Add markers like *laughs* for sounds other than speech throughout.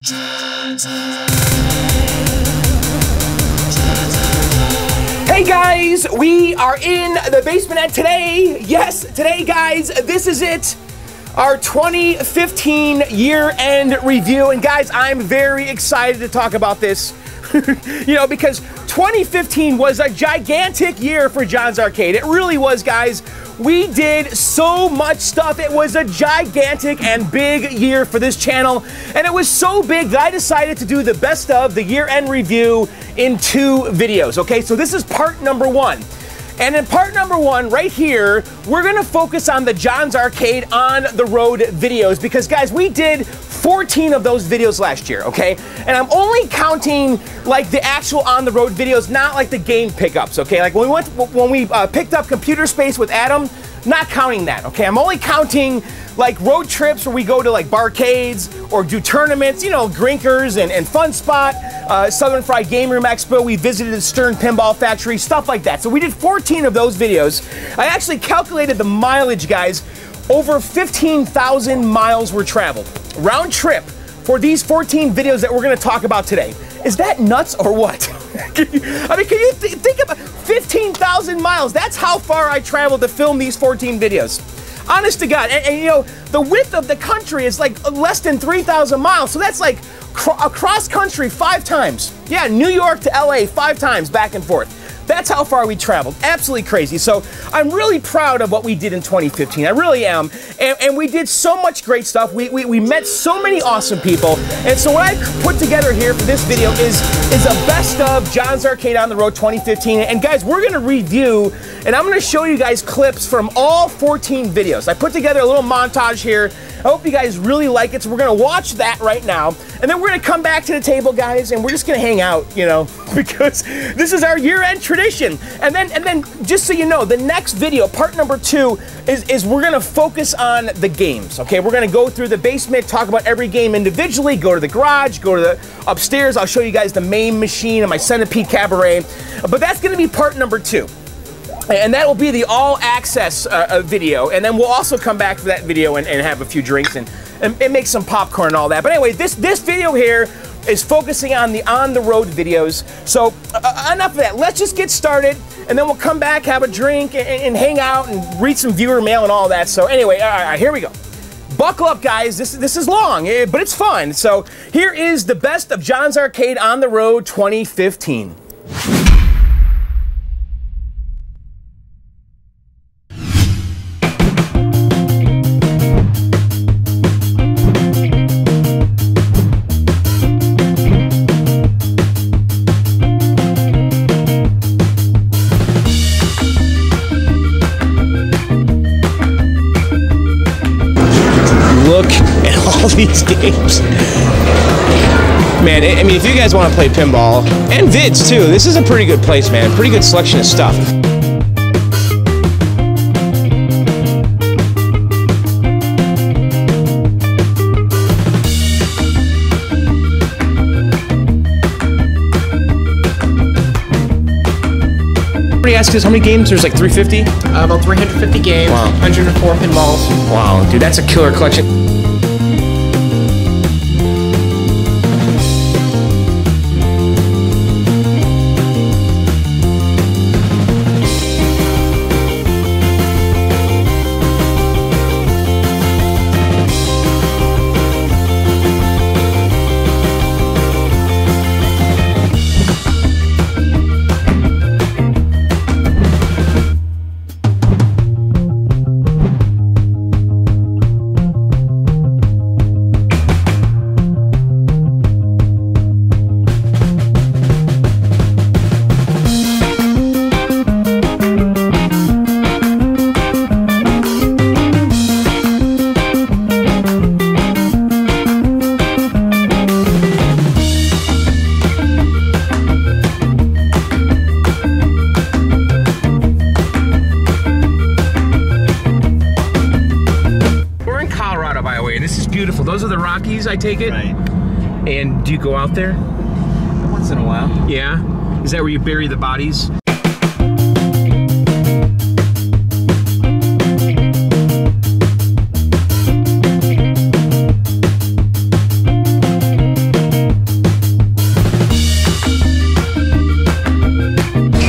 Hey guys, we are in the basement and today, yes, today guys, this is it. Our 2015 year end review. And guys, I'm very excited to talk about this. *laughs* you know, because 2015 was a gigantic year for John's Arcade. It really was, guys. We did so much stuff. It was a gigantic and big year for this channel. And it was so big that I decided to do the best of the year end review in two videos. Okay, so this is part number one. And in part number one, right here, we're gonna focus on the John's Arcade on the road videos because, guys, we did 14 of those videos last year, okay? And I'm only counting like the actual on the road videos, not like the game pickups, okay? Like when we went, when we uh, picked up computer space with Adam, not counting that, okay? I'm only counting like road trips where we go to like barcades or do tournaments, you know, Grinkers and, and Funspot, uh, Southern Fried Game Room Expo. We visited the Stern Pinball Factory, stuff like that. So we did 14 of those videos. I actually calculated the mileage, guys. Over 15,000 miles were traveled round trip for these 14 videos that we're going to talk about today. Is that nuts or what? *laughs* I mean, can you th think about 15,000 miles? That's how far I traveled to film these 14 videos. Honest to God. And, and you know, the width of the country is like less than 3,000 miles. So that's like across country five times. Yeah, New York to LA five times back and forth. That's how far we traveled. Absolutely crazy. So I'm really proud of what we did in 2015. I really am. And, and we did so much great stuff. We, we, we, met so many awesome people. And so what I put together here for this video is, is a best of John's Arcade on the Road 2015. And guys, we're going to review and I'm going to show you guys clips from all 14 videos. I put together a little montage here. I hope you guys really like it. So we're going to watch that right now. And then we're going to come back to the table, guys, and we're just going to hang out, you know, *laughs* because this is our year-end tradition. And then, and then, just so you know, the next video, part number two, is, is we're gonna focus on the games. Okay, we're gonna go through the basement, talk about every game individually, go to the garage, go to the upstairs. I'll show you guys the main machine and my Centipede Cabaret. But that's gonna be part number two. And that will be the all access uh, uh, video. And then we'll also come back for that video and, and have a few drinks and, and, and make some popcorn and all that. But anyway, this, this video here is focusing on the on the road videos. So uh, uh, enough of that. Let's just get started, and then we'll come back, have a drink, and, and hang out, and read some viewer mail and all that. So anyway, all right, here we go. Buckle up, guys. This is this is long, eh, but it's fun. So here is the best of John's Arcade on the Road 2015. These games. Man, I mean, if you guys want to play pinball, and vids too, this is a pretty good place, man. Pretty good selection of stuff. ask us how many games? There's like 350? Uh, about 350 games, wow. 104 pinballs. Wow, dude, that's a killer collection. you go out there? Once in a while. Yeah? Is that where you bury the bodies?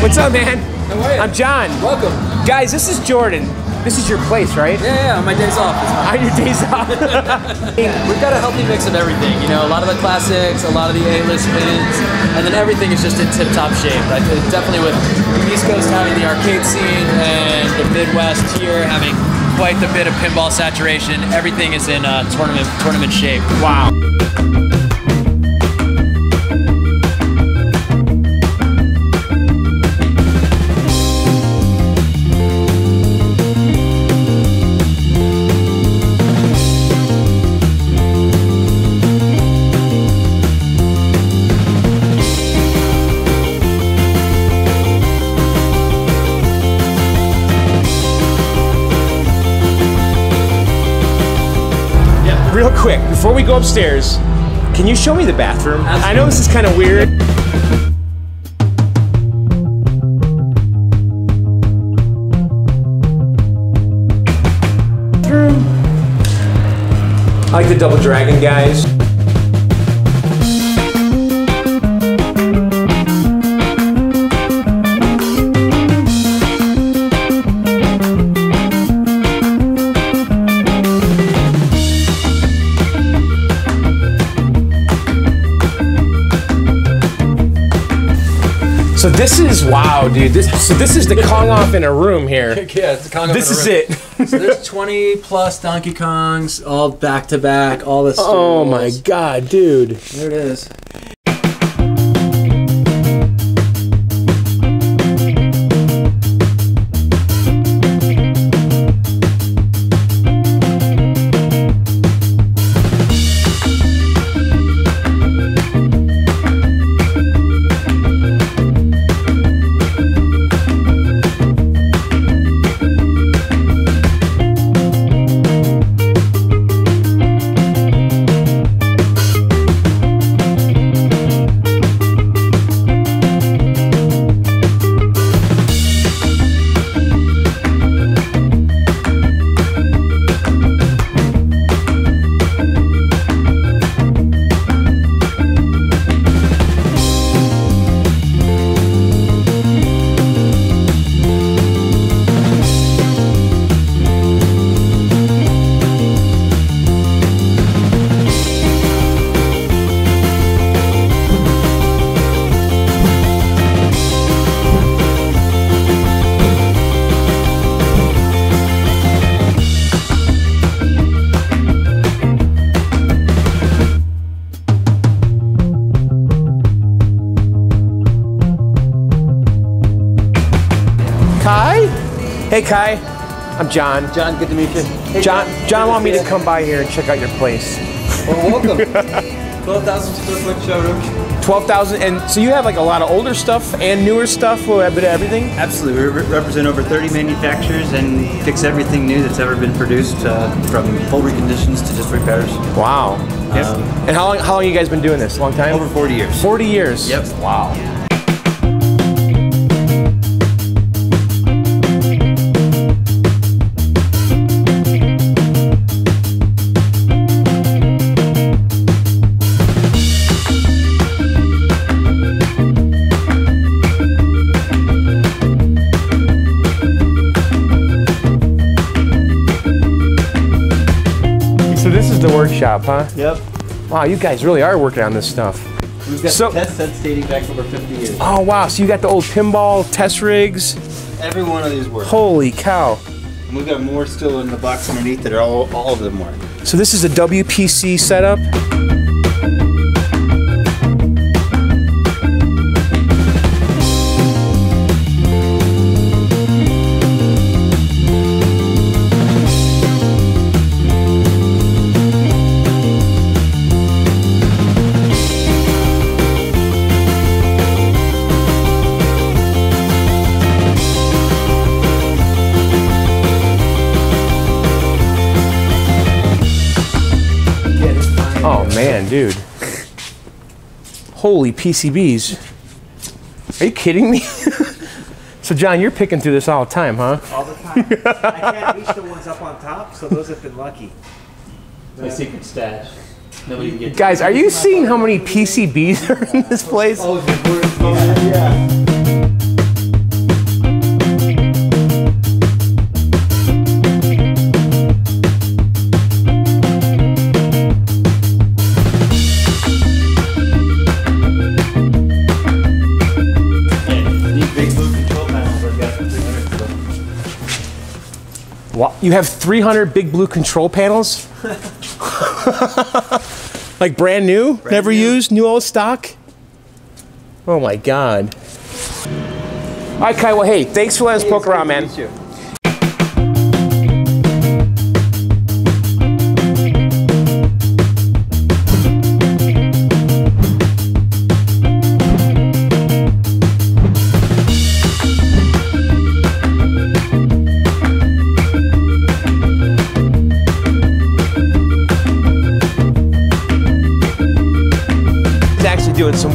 What's up, man? How are you? I'm John. Welcome. Guys, this is Jordan. This is your place, right? Yeah, yeah, my day's off. On *laughs* your days off. *laughs* We've got a healthy mix of everything. You know, a lot of the classics, a lot of the A-list wins, and then everything is just in tip-top shape. I think definitely with the East Coast having the arcade scene and the Midwest here having quite the bit of pinball saturation, everything is in uh, tournament tournament shape. wow. Before we go upstairs, can you show me the bathroom? I know this is kind of weird. I like the Double Dragon guys. This is wow, dude. This so this is the Kong off in a room here. *laughs* Yeah, it's Kong This is it. so there's *laughs* 20 plus Donkey Kongs, all back to back, all this. Oh my god, dude. There it is. Kai? Hey Kai. I'm John. John, good to meet you. Hey, John John wanted me to come by here and check out your place. Well, welcome. *laughs* 12,000 square foot showroom. 12,000 and so you have like a lot of older stuff and newer stuff, a bit of everything. Absolutely. We re- represent over 30 manufacturers and fix everything new that's ever been produced, uh, from full reconditions to just repairs. Wow. Yep. And how long how long you guys been doing this? A long time? Over 40 years. 40 years. Yep. Wow. This is the workshop, huh? Yep. Wow, you guys really are working on this stuff. We've got So- test sets dating back over 50 years. Oh wow, so you got the old pinball test rigs. Every one of these work. Holy cow. And we've got more still in the box underneath that are all, all of them work. So this is a WPC setup. Dude. Holy PCBs. Are you kidding me? *laughs* so John, you're picking through this all the time, huh? all the time. I can't reach the ones up on top, so those have been lucky. My secret stash. Nobody can get Guys, are you seeing how many PCBs are in this place? Oh, yeah. You have 300 big blue control panels? *laughs* like brand new? Never new. used? New old stock? Oh my god. All right, Kai. Well, hey, thanks for letting us poke around, man.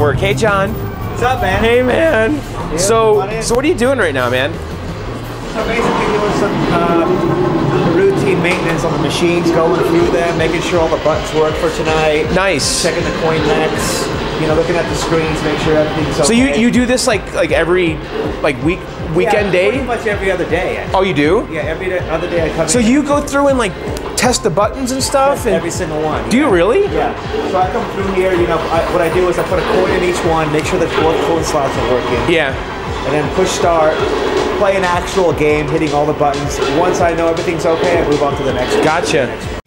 Work. Hey, John. What's up, man? Hey, man. come so, so what are you doing right now, man? So basically doing some um, routine maintenance on the machines, going through them, making sure all the buttons work for tonight, Nice. checking the coin necks, you know, looking at the screens, make sure everything's okay. So you you do this like like every like week weekend yeah, Pretty day? much every other day. Actually. Oh, you do? Yeah, every other day I come So in. you go through and like test the buttons and stuff, and every single one. do you really? Yeah. So I come through here, you know, I, what I do is I put a coin in each one, make sure that both coin slots are working. Yeah. and then push start, play an actual game, hitting all the buttons. Once I know everything's okay, I move on to the next one. Gotcha.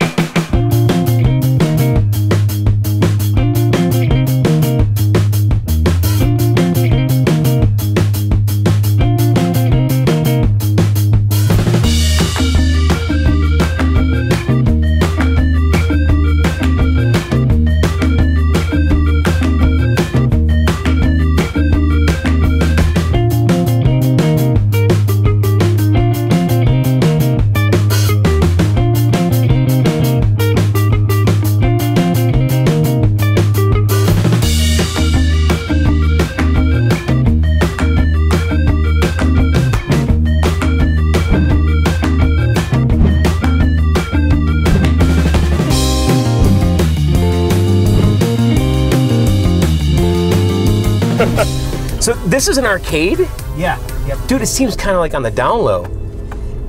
This is an arcade, Yeah. Yep. dude. It seems kind of like on the down low.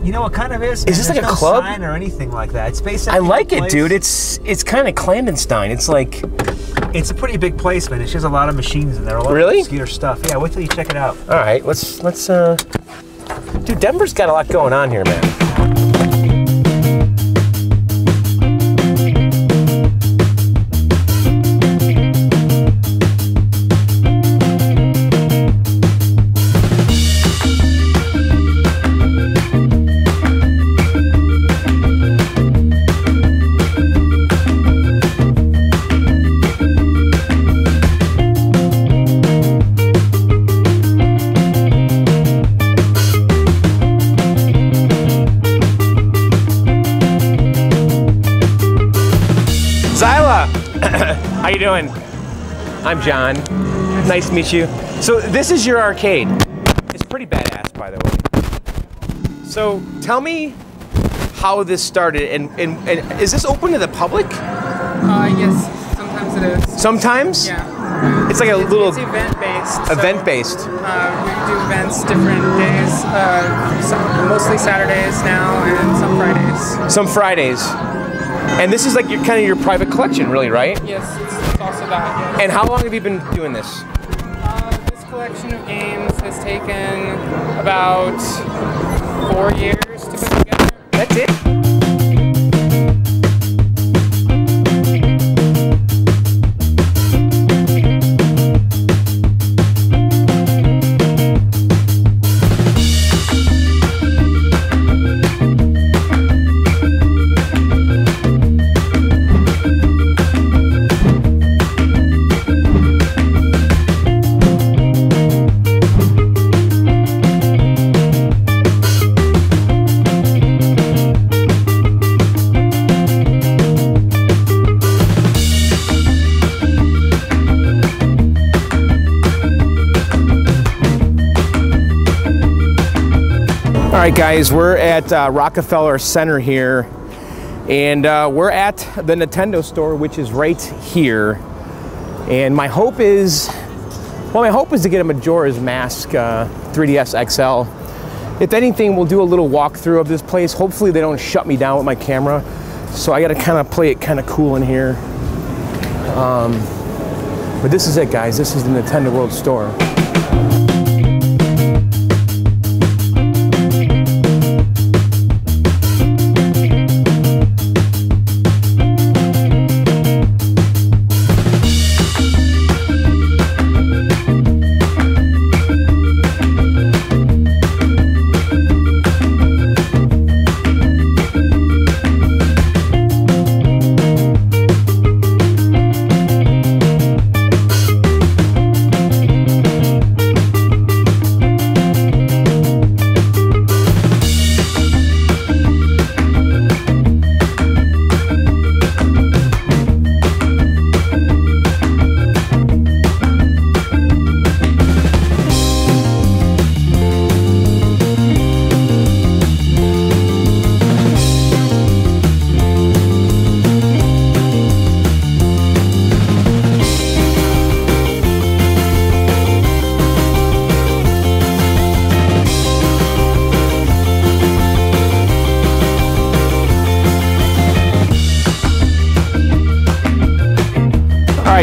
You know what kind of is? Is this like a club? sign or anything like that? It's basically. I like it, place- dude. It's it's kind of clandestine. It's like it's a pretty big place, man. It's just a lot of machines in there. A lot Really? Of obscure stuff. Yeah. Wait till you check it out. all right. Let's let's uh, dude. Denver's got a lot going on here, man. *coughs* how you doing? I'm John. Nice to meet you. So this is your arcade. It's pretty badass, by the way. So tell me how this started, and, and, and is this open to the public? Uh, yes, sometimes it is. Sometimes. Yeah. It's like a It's, little it's event based. event based. Uh, we do events different days, uh, so- mostly Saturdays now, and some Fridays. Some Fridays. And this is like your kind of your private collection, really, right? Yes, it's, it's also that. Yes. And how long have you been doing this? Uh, this collection of games has taken about four years to put together. That's it. Right, guys, we're at uh, Rockefeller Center here, and uh, we're at the Nintendo store, which is right here. And my hope is, well, my hope is to get a Majora's Mask uh, 3DS XL. If anything, we'll do a little walkthrough of this place. Hopefully, they don't shut me down with my camera. So I got to kind of play it kind of cool in here. Um, but this is it, guys. This is the Nintendo World Store.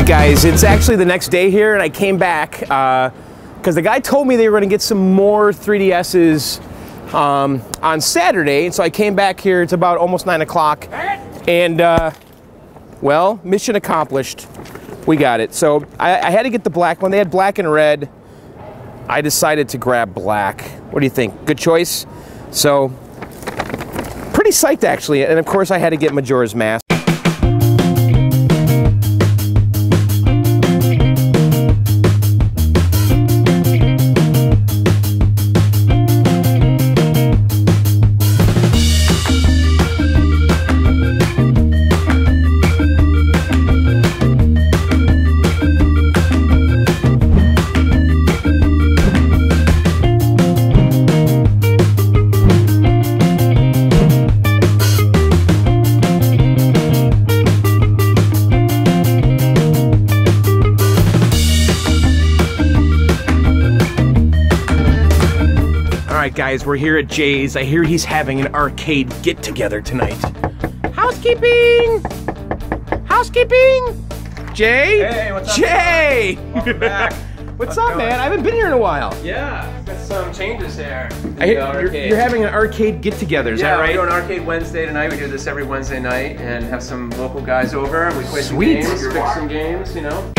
Right, guys, it's actually the next day here, and I came back because the guy told me they were going to get some more 3DSs um, on Saturday, and so I came back here. It's about almost nine o'clock, and uh, well, mission accomplished. We got it. So I, I had to get the black one. They had black and red. I decided to grab black. What do you think? Good choice. So pretty psyched actually, and of course I had to get Majora's Mask. Guys, we're here at Jay's. I hear he's having an arcade get together tonight. Housekeeping! Housekeeping! Jay? Hey, what's up, Jay! Welcome back. *laughs* What's How's up, it man? I haven't been here in a while. Yeah, got some changes here. I you're, you're having an arcade get together, is yeah, that right? Yeah, we're doing Arcade Wednesday tonight. We do this every Wednesday night and have some local guys over. We play some Sweet. games, fix some games, you know.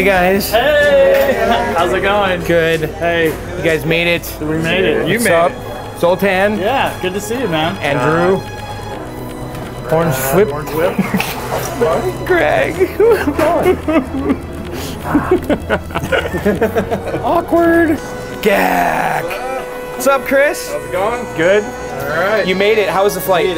Hey guys. Hey! How's it going? Good. Hey, You guys made it. we made it. You What's up? Zoltan, Yeah, good to see you, man. Andrew, Orange uh, Flip, Orange Whip. *laughs* Greg. *laughs* Awkward. Gak. What's up, Chris? How's it going? Good. All right. You made it. How was the flight?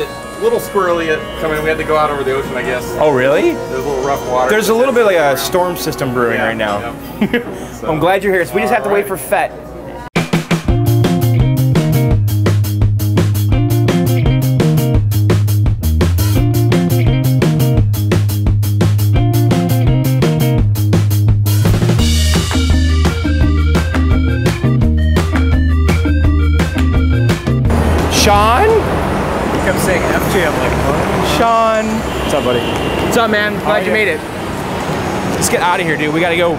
Made it. A little squirrely coming. We had to go out over the ocean, I guess. Oh, really? There's a little rough water. There's a little bit like a storm system brewing Yeah, right now. yeah. So- *laughs* I'm glad you're here. So we just have to wait for FET. Up, buddy? What's up, man? Glad you yeah. made it. Let's get out of here, dude. We gotta go. *laughs*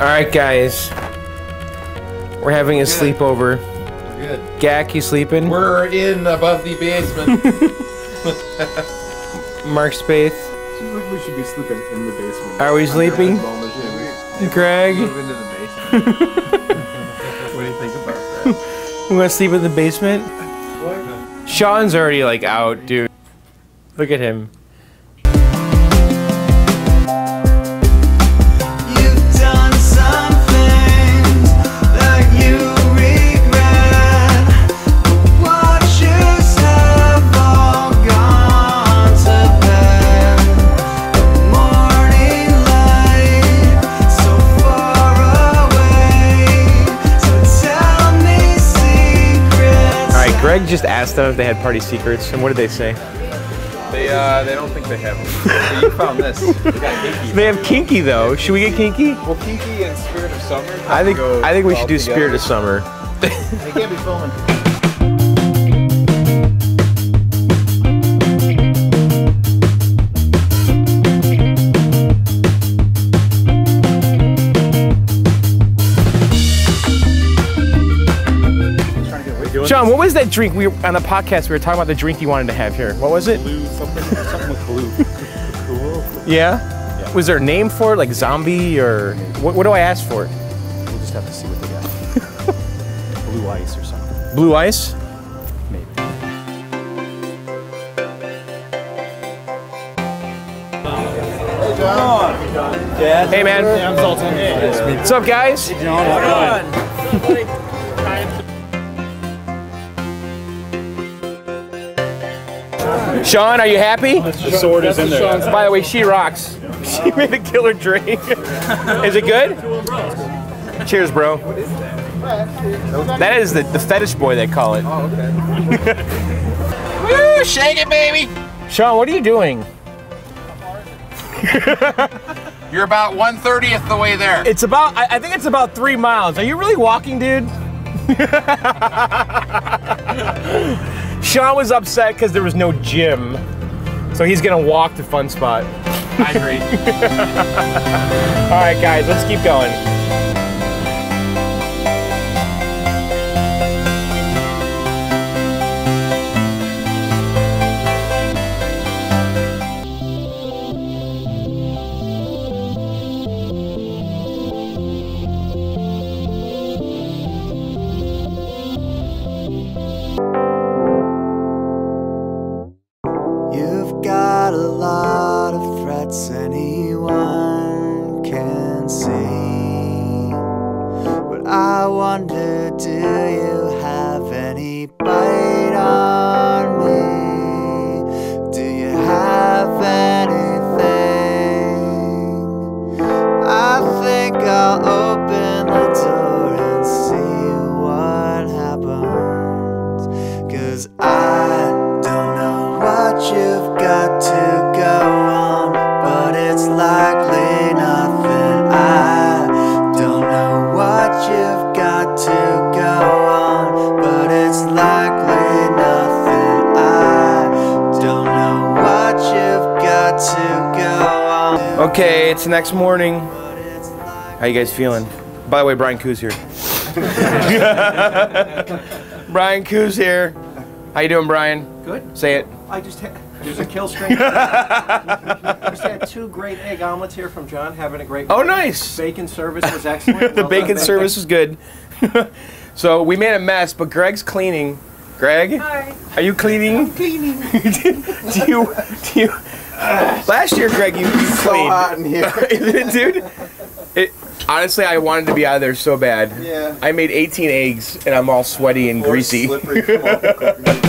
All right, guys. We're having a sleepover. Good. Gak, you sleeping? We're in above the basement. *laughs* Mark Spaeth. We should be sleeping in the basement. Are we sleeping? Greg, Move into the basement. *laughs* what do you think about that? we want to sleep in the basement? Sean's already like out, dude. Look at him. Greg just asked them if they had party secrets, and what did they say? They uh, they don't think they have them. So you *laughs* found this. Kinky. They have kinky though. Should we get kinky? Well, kinky and spirit of summer. I think I think we should do Spirit of Summer. They can't be filming. *laughs* was that drink we were on the podcast? We were talking about the drink you wanted to have here. What was it? Blue something, something with blue. Cool. *laughs* Yeah. yeah. Was there a name for it, like zombie or what? What do I ask for? We'll just have to see what they got. *laughs* blue ice or something. Blue ice. Maybe. Hey man. I'm Zoltan. Hey. What's up, guys? John, how *laughs* Sean, are you happy? The sword is in there. By the way, she rocks. *laughs* She made a killer drink. *laughs* is it good? Cheers, bro. That is the, the fetish boy, they call it. Oh, *laughs* okay. Woo, shake it, baby. Sean, what are you doing? You're about one thirtieth the way there. It's about, I, I think it's about three miles. Are you really walking, dude? Sean was upset because there was no gym. So he's gonna walk to Funspot. I agree. *laughs* All right, guys, let's keep going. Okay, it's the next morning. How you guys feeling? By the way, Brian Koo's here. *laughs* Brian Koo's here. How you doing, Brian? Good. Say it. I just had, there's a kill string. *laughs* I just had two great egg omelets here from John. Having a great. Oh, morning. nice. Bacon service was *laughs* excellent. the Well bacon done. service was good. so we made a mess, but Greg's cleaning. Greg? Hi. Are you cleaning? cleaning. do you do you Last year, Greg, you, you cleaned. hot in here. *laughs* Dude? It honestly I wanted to be out of there so bad. Yeah. I made 18 eggs and I'm all sweaty and greasy. *laughs*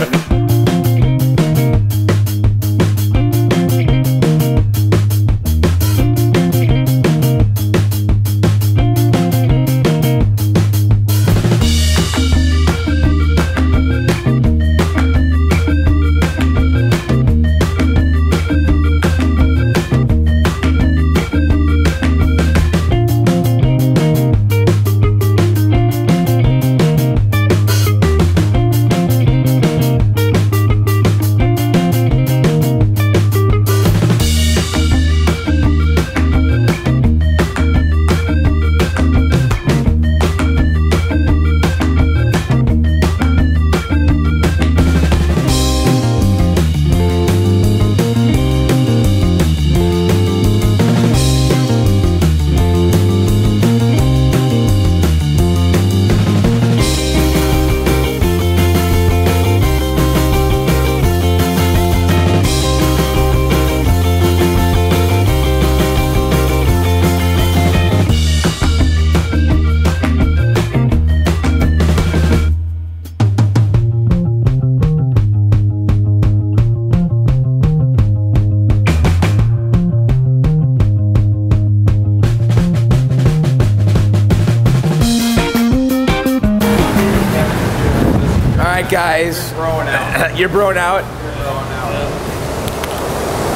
You're broing out.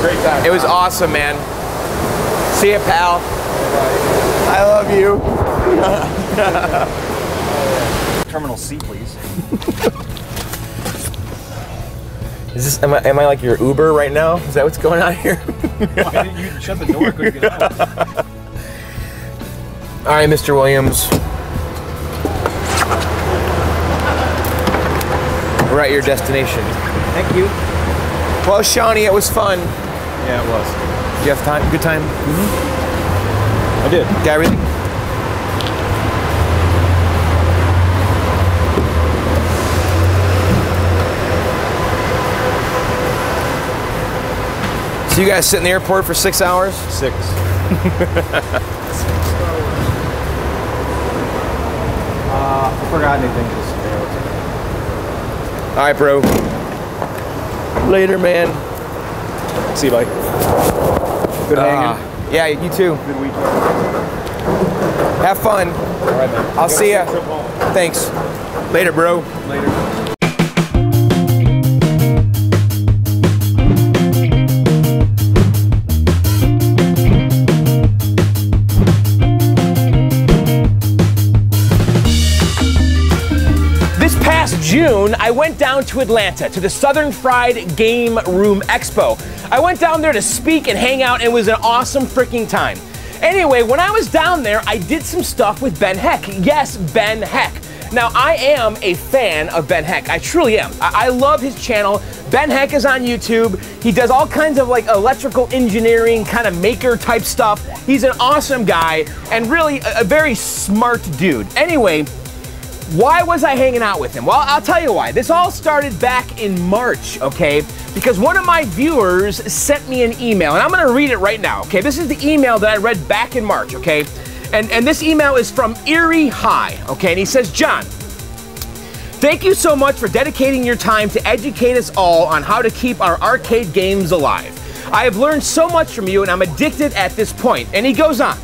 Great time. It was awesome, man. See ya, pal. I love you. Terminal C, please. *laughs* Is this? Am I, am I like your Uber right now? Is that what's going on here? Why didn't you shut the door? Couldn't get out. All right, Mr. Williams. We're at your destination. Thank you. Well, Shawnee, it was fun. Yeah, it was. Did you have time? Good time? I did. Got everything? So you guys sit in the airport for six hours? Six. *laughs* uh, I forgot anything. All right, bro. Later, man. see you, bye. Good Uh, hanging. yeah, you too. Good weekend. Have fun. All right, man. I'll see ya. Thanks. Later, bro. Later. June, I went down to Atlanta to the Southern Fried Game Room Expo. I went down there to speak and hang out, and it was an awesome freaking time. Anyway, when I was down there, I did some stuff with Ben Heck. Yes, Ben Heck. Now, I am a fan of Ben Heck. I truly am. I, I love his channel. Ben Heck is on YouTube. He does all kinds of like electrical engineering, kind of maker type stuff. He's an awesome guy and really a, a very smart dude. Anyway, why was I hanging out with him? Well, I'll tell you why. This all started back in March, okay? Because one of my viewers sent me an email, and I'm gonna read it right now, okay? This is the email that I read back in March, okay? And, and this email is from Erie High, okay? And he says, John, Thank you so much for dedicating your time to educate us all on how to keep our arcade games alive. I have learned so much from you and I'm addicted at this point. And he goes on.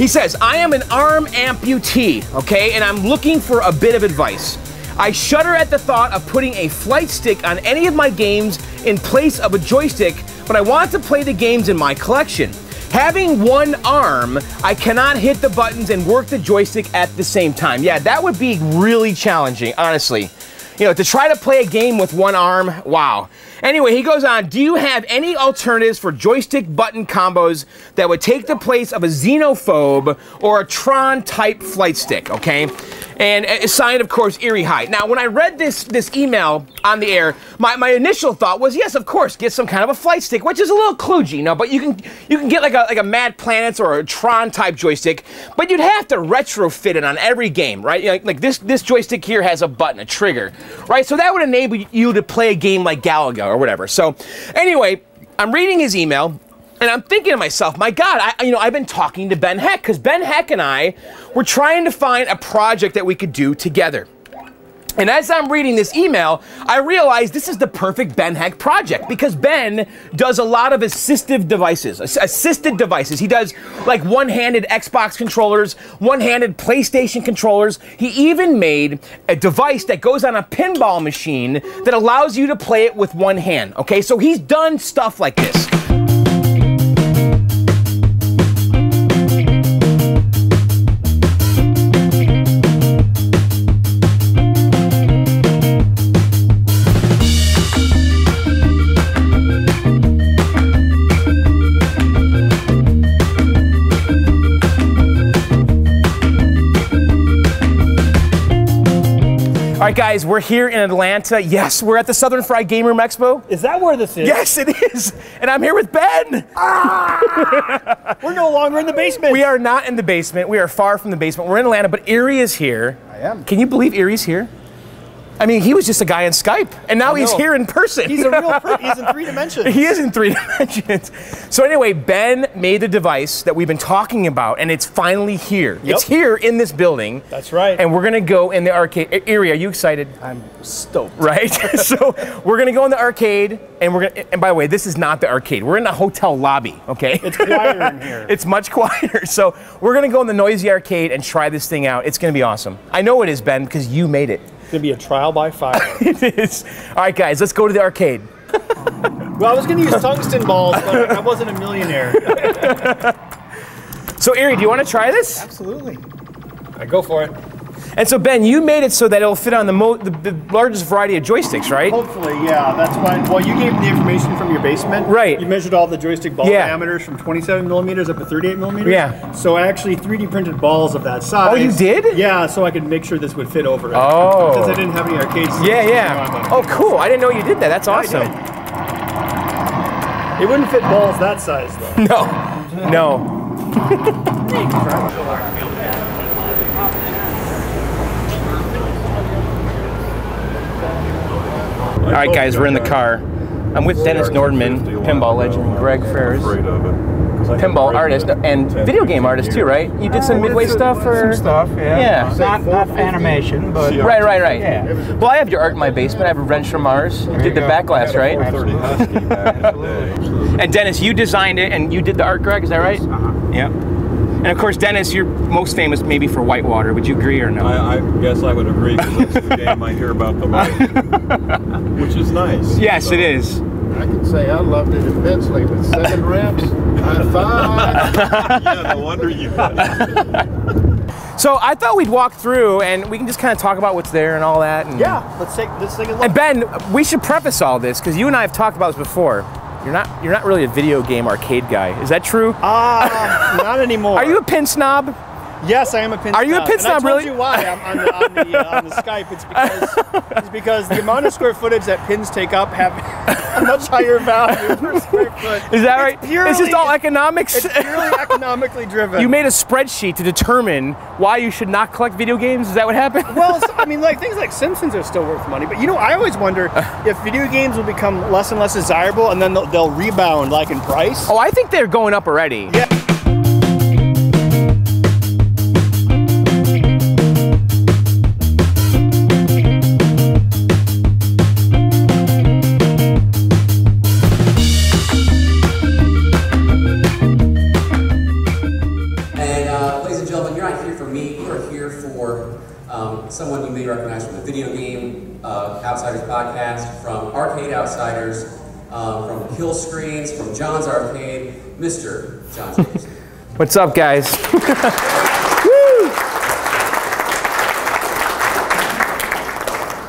He says, I am an arm amputee, okay, and I'm looking for a bit of advice. I shudder at the thought of putting a flight stick on any of my games in place of a joystick, but I want to play the games in my collection. Having one arm, I cannot hit the buttons and work the joystick at the same time. Yeah, that would be really challenging, honestly. You know, to try to play a game with one arm, wow. Anyway, he goes on, do you have any alternatives for joystick button combos that would take the place of a Xenophobe or a Tron type flight stick, okay? And signed, of course, Erie High. Now, when I read this this email on the air, my, my initial thought was, yes, of course, get some kind of a flight stick, which is a little kludgy, you know, but you can you can get like a like a Mad Planets or a Tron type joystick, but you'd have to retrofit it on every game, right? Like, like this this joystick here has a button, a trigger, right? So that would enable you to play a game like Galaga or whatever. So, anyway, I'm reading his email. And I'm thinking to myself, my God, I, you know, I've been talking to Ben Heck because Ben Heck and I were trying to find a project that we could do together. And as I'm reading this email, I realize this is the perfect Ben Heck project because Ben does a lot of assistive devices, ass- assisted devices. He does like one-handed Xbox controllers, one-handed PlayStation controllers. He even made a device that goes on a pinball machine that allows you to play it with one hand. Okay, so he's done stuff like this. Right, guys, we're here in Atlanta. Yes, we're at the Southern Fried Game Room Expo. Is that where this is? Yes, it is. And I'm here with Ben. Ah! We're no longer in the basement. We are not in the basement. We are far from the basement. We're in Atlanta, but Erie is here. I am. Can you believe Erie's here? I mean, he was just a guy on Skype, and now he's here in person. He's a real. *laughs* Pr- he's in three dimensions. He is in three *laughs* dimensions. So anyway, Ben made the device that we've been talking about, and it's finally here. It's here in this building. That's right. And we're gonna go in the arcade. Erie, are you excited? I'm stoked. Right. *laughs* so we're gonna go in the arcade, and we're gonna. And by the way, this is not the arcade. We're in the hotel lobby. Okay. It's quieter in here. It's much quieter. So we're gonna go in the noisy arcade and try this thing out. It's gonna be awesome. I know it is, Ben, because you made it. It's gonna be a trial by fire. *laughs* it is. All right, guys, let's go to the arcade. well, I was gonna use tungsten balls, but I wasn't a millionaire. *laughs* So, Erie, do you want to try this? Absolutely. I go for it. And so, Ben, you made it so that it'll fit on the, mo- the, the largest variety of joysticks, right? Hopefully, yeah. That's why. Well, you gave me the information from your basement. Right. You measured all the joystick ball Yeah. diameters from 27 millimeters up to 38 millimeters. Yeah. So I actually 3D printed balls of that size. Oh, you did? Yeah. So I could make sure this would fit over it. Oh. Since I didn't have any arcade seats. Yeah, yeah. Oh, cool. I didn't know you did that. That's Yeah, I awesome. It wouldn't fit balls that size though. *laughs* No, no. *laughs* All right, guys, we're in the car. I'm with Dennis Nordman, pinball legend, Greg Freres, pinball artist and video game artist too, right? You did some midway stuff or Some stuff, yeah. Yeah. Not, not animation, but. Right, right, right. Yeah. Well, I have your art in my basement. I have a Revenge from Mars. You did the back glass, right? And Dennis, you designed it and you did the art, Greg. Is that right? Uh-huh. Yep. And of course, Dennis, you're most famous maybe for Whitewater. Would you agree or no? I, I guess I would agree because that's the game I hear about the most, *laughs* which is nice. Yes, it is. I can say I loved it immensely with seven reps. High five. *laughs* yeah, no wonder you. *laughs* So I thought we'd walk through and we can just kind of talk about what's there and all that. And, Yeah. Let's take let's take a look. And Ben, we should preface all this because you and I have talked about this before. You're not you're not really a video game arcade guy. Is that true? Ah, not *laughs* anymore. Are you a pin snob? Yes, I am a pin Are you a pin snob, I told really? you why I'm on the, on the, uh, on the Skype. It's because, *laughs* it's because the amount of square footage that pins take up have a much higher value per *laughs* square foot. Is that right? It's, purely, it's just all economics. It's purely *laughs* economically driven. You made a spreadsheet to determine why you should not collect video games. Is that what happened? well, I mean, like things like Simpsons are still worth money, but you know, I always wonder if video games will become less and less desirable, and then they'll, they'll rebound like in price. Oh, I think they're going up already. Yeah. Podcast, from Arcade Outsiders, um, from Kill Screens, from John's Arcade, Mr. John. *laughs* What's up, guys? *laughs*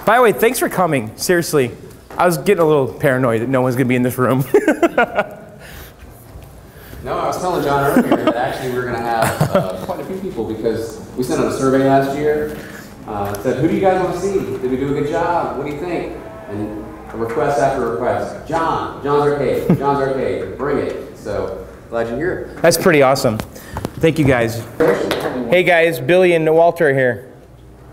By the way, thanks for coming. Seriously, I was getting a little paranoid that no one's gonna be in this room. *laughs* No, I was telling John earlier that actually we were going to have uh, quite a few people because we sent out a survey last year. Uh, said, who do you guys want to see? Did we do a good job? What do you think? And a request after request. John, John's Arcade, John's Arcade, bring it. So glad you're here. That's pretty awesome. Thank you, guys. Hey, guys, Billy and Walter are here.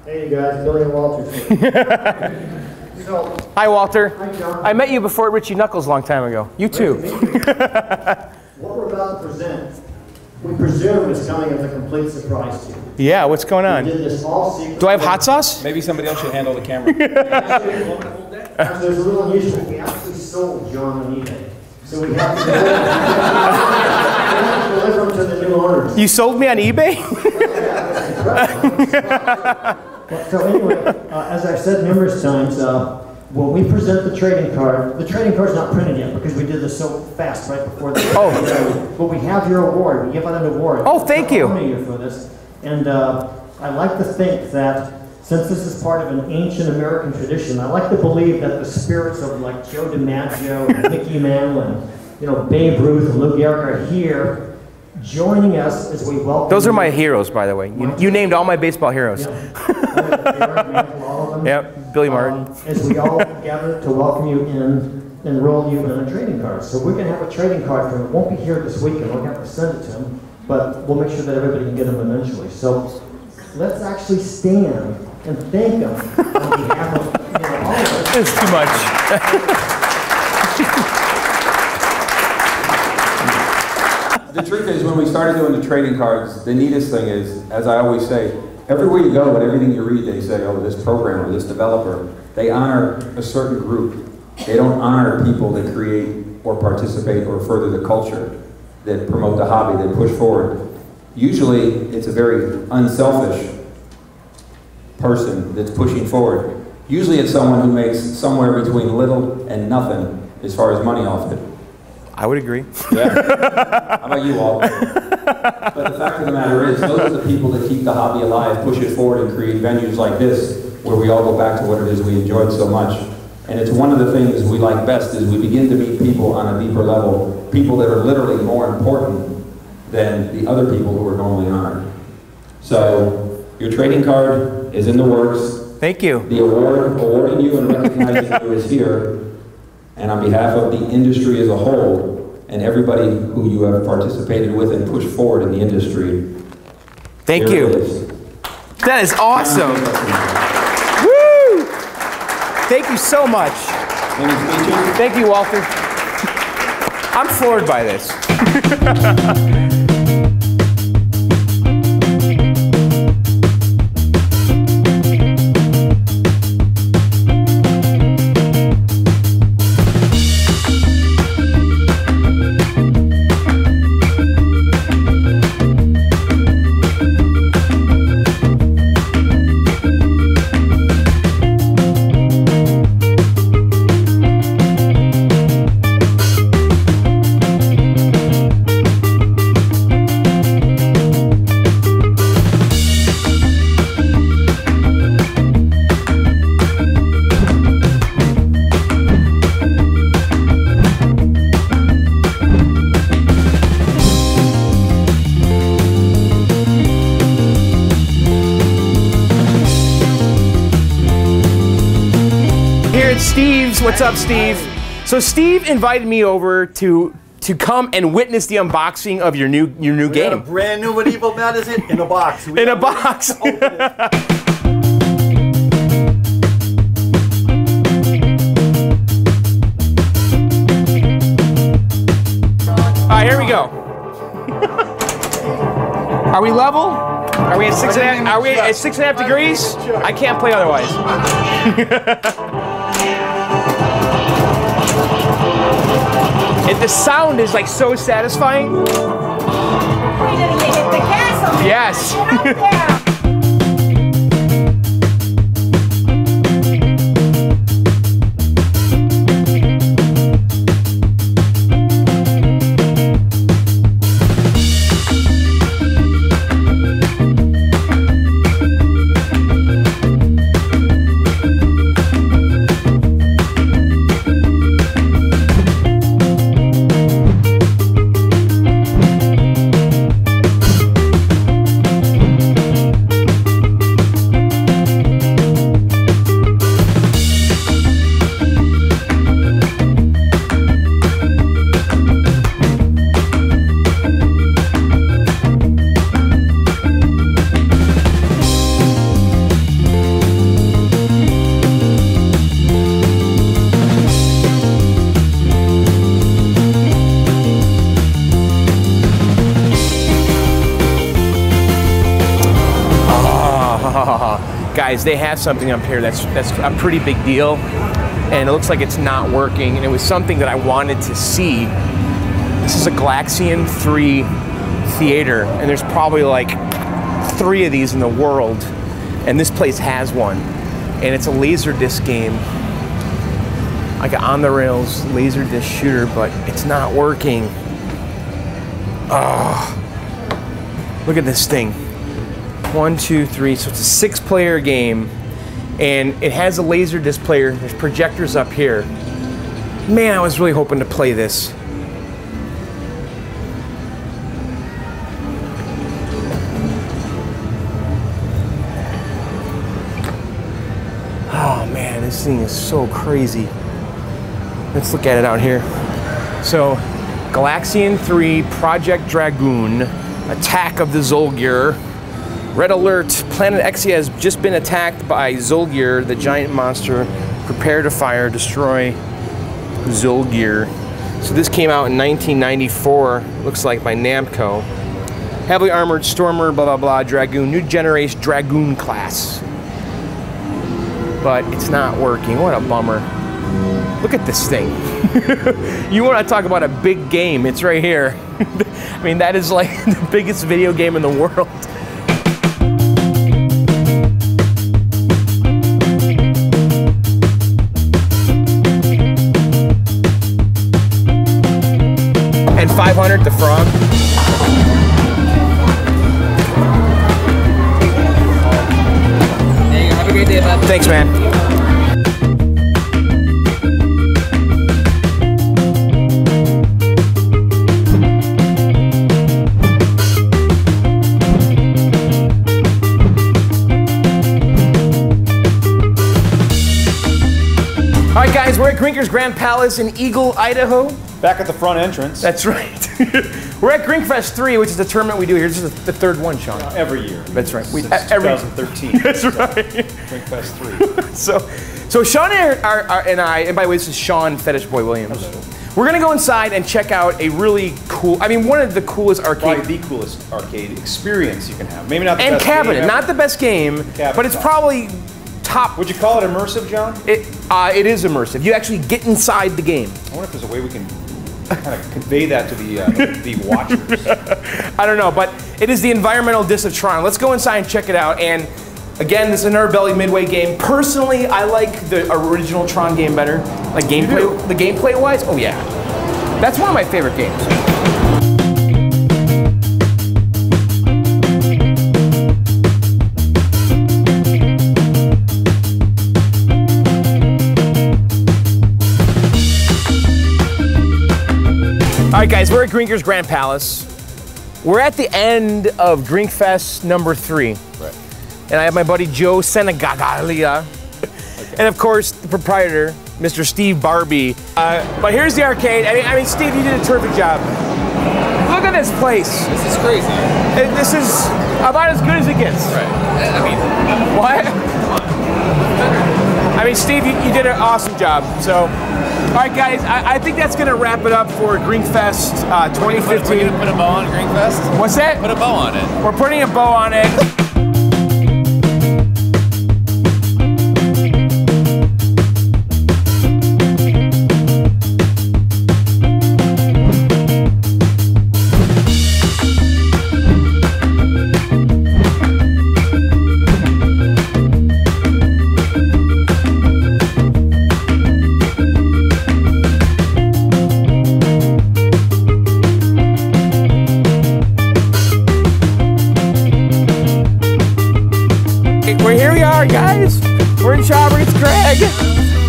Hey guys, Billy and Walter. *laughs* so, Hi, Walter. Hi, John. I met you before at Richie Knucklez a long time ago. You too. *laughs* what we're about to present, we presume is coming as a complete surprise to you. Yeah, what's going We on? did this all secret. Do I have hot sauce? Maybe somebody else should handle the camera. *laughs* Actually, it's a little unusual. We actually sold John on eBay. So we have to deliver, have to deliver them to the new owners. You sold me on eBay? So anyway, uh, as I've said numerous times, uh, when we present the trading card, the trading card's not printed yet because we did this so fast right before the. Oh. But we have your award. We give out an award. Oh, thank you. You for this. And uh, I like to think that since this is part of an ancient American tradition, I like to believe that the spirits of like Joe DiMaggio and *laughs* Mickey Mantle and you know Babe Ruth and Lou Gehrig are here, joining us as we welcome. Those are my heroes, by the way. You, you named all my baseball heroes. *laughs* them. Yep, Billy Martin. Um, as we all *laughs* gather to welcome you in, and enroll you in a trading card. So we're gonna have a trading card for him. It won't be here this weekend. We're gonna have to send it to him, but we'll make sure that everybody can get them eventually. So let's actually stand and thank him on behalf of you know, all of us. It's too much. The truth is, when we started doing the trading cards, the neatest thing is, as I always say, everywhere you go and everything you read, they say, oh, this programmer, this developer, they honor a certain group. They don't honor people that create or participate or further the culture, that promote the hobby, that push forward. Usually, it's a very unselfish per- person that's pushing forward. Usually it's someone who makes somewhere between little and nothing as far as money off it. I would agree. Yeah. How about you all? But the fact of the matter is, those are the people that keep the hobby alive, push it forward, and create venues like this, where we all go back to what it is we enjoyed so much. And it's one of the things we like best is we begin to meet people on a deeper level, people that are literally more important than the other people who are normally honored. So your trading card is in the works. Thank you. The award awarding you and recognizing you is here. And on behalf of the industry as a whole, and everybody who you have participated with and pushed forward in the industry, Thank you. is. That is awesome. Woo! Thank you so much. Thank you, Walter. I'm floored by this. *laughs* What's up, Steve? So Steve invited me over to to come and witness the unboxing of your new your new We got a game. brand new Medieval Madness in a box. We In a box. *laughs* All right, here we go. Are we level? Are we at six and a half? Are we at six and a half degrees? I can't play otherwise. *laughs* and the sound is like so satisfying. Yes. *laughs* They have something up here that's that's a pretty big deal, and it looks like it's not working. And it was something that I wanted to see. This is a Galaxian 3 theater, and there's probably like three of these in the world, and this place has one, and it's a laser disc game, like an on the rails laser disc shooter, but it's not working. Ah, look at this thing. One, two, three. So it's a six player game. And it has a laser disc player. There's projectors up here. Man, I was really hoping to play this. Oh man, this thing is so crazy. Let's look at it out here. So, Galaxian 3 Project Dragoon, Attack of the Zolgear. Red alert, Planet Exia has just been attacked by Zolgear, the giant monster. Prepare to fire, destroy Zolgear. So this came out in 1994, looks like by Namco. Heavily armored Stormer, blah blah blah, Dragoon, new generation Dragoon class. But it's not working. What a bummer. Look at this thing. *laughs* you want to talk about a big game? It's right here. *laughs* I mean, that is like *laughs* the biggest video game in the world. Kermit the Frog. Hey, have a great day, bud. Thanks, man. All right, guys, we're at Grinker's Grand Palace in Eagle, Idaho. Back at the front entrance. That's right. *laughs* we're at Grinkfest 3, which is the tournament we do here. This is the third one, Sean. Every year. That's right. We, Since every- 2013. *laughs* That's right. Drinkfest 3. *laughs* so, so Sean and, are, are- and I, and by the way, this is Sean Fetish Boy Williams. We're gonna go inside and check out a really cool. I mean, one of the coolest arcade. Probably the coolest arcade experience you can have. Maybe not the and best cabinet, not the best game, Cabinet but it's top. probably top. Would you call it immersive, John? It uh, it is immersive. You actually get inside the game. I wonder if there's a way we can kind of convey that to the, uh, the, watchers. *laughs* I don't know, but it is the environmental disc of Tron. Let's go inside and check it out. And again, this is another Bally Midway game. Personally, I like the original Tron game better. Like gameplay, the gameplay wise. Oh yeah, that's one of my favorite games. All right, guys, we're at Grinker's Grand Palace. We're at the end of Grinkfest number three. Right. And I have my buddy Joe Senegagalia. And of course, the proprietor, Mr. Steve Barbie. Uh, but here's the arcade. I mean, I mean, Steve, you did a terrific job. Look at this place. This is crazy. It- This is about as good as it gets. Right. I mean, What? I mean, Steve, you, you did an awesome job. So, all right, guys, I, I think that's going to wrap it up for Grinkfest uh, 2015. we're gonna put a bow on Grinkfest. What's that? Put a bow on it. We're putting a bow on it.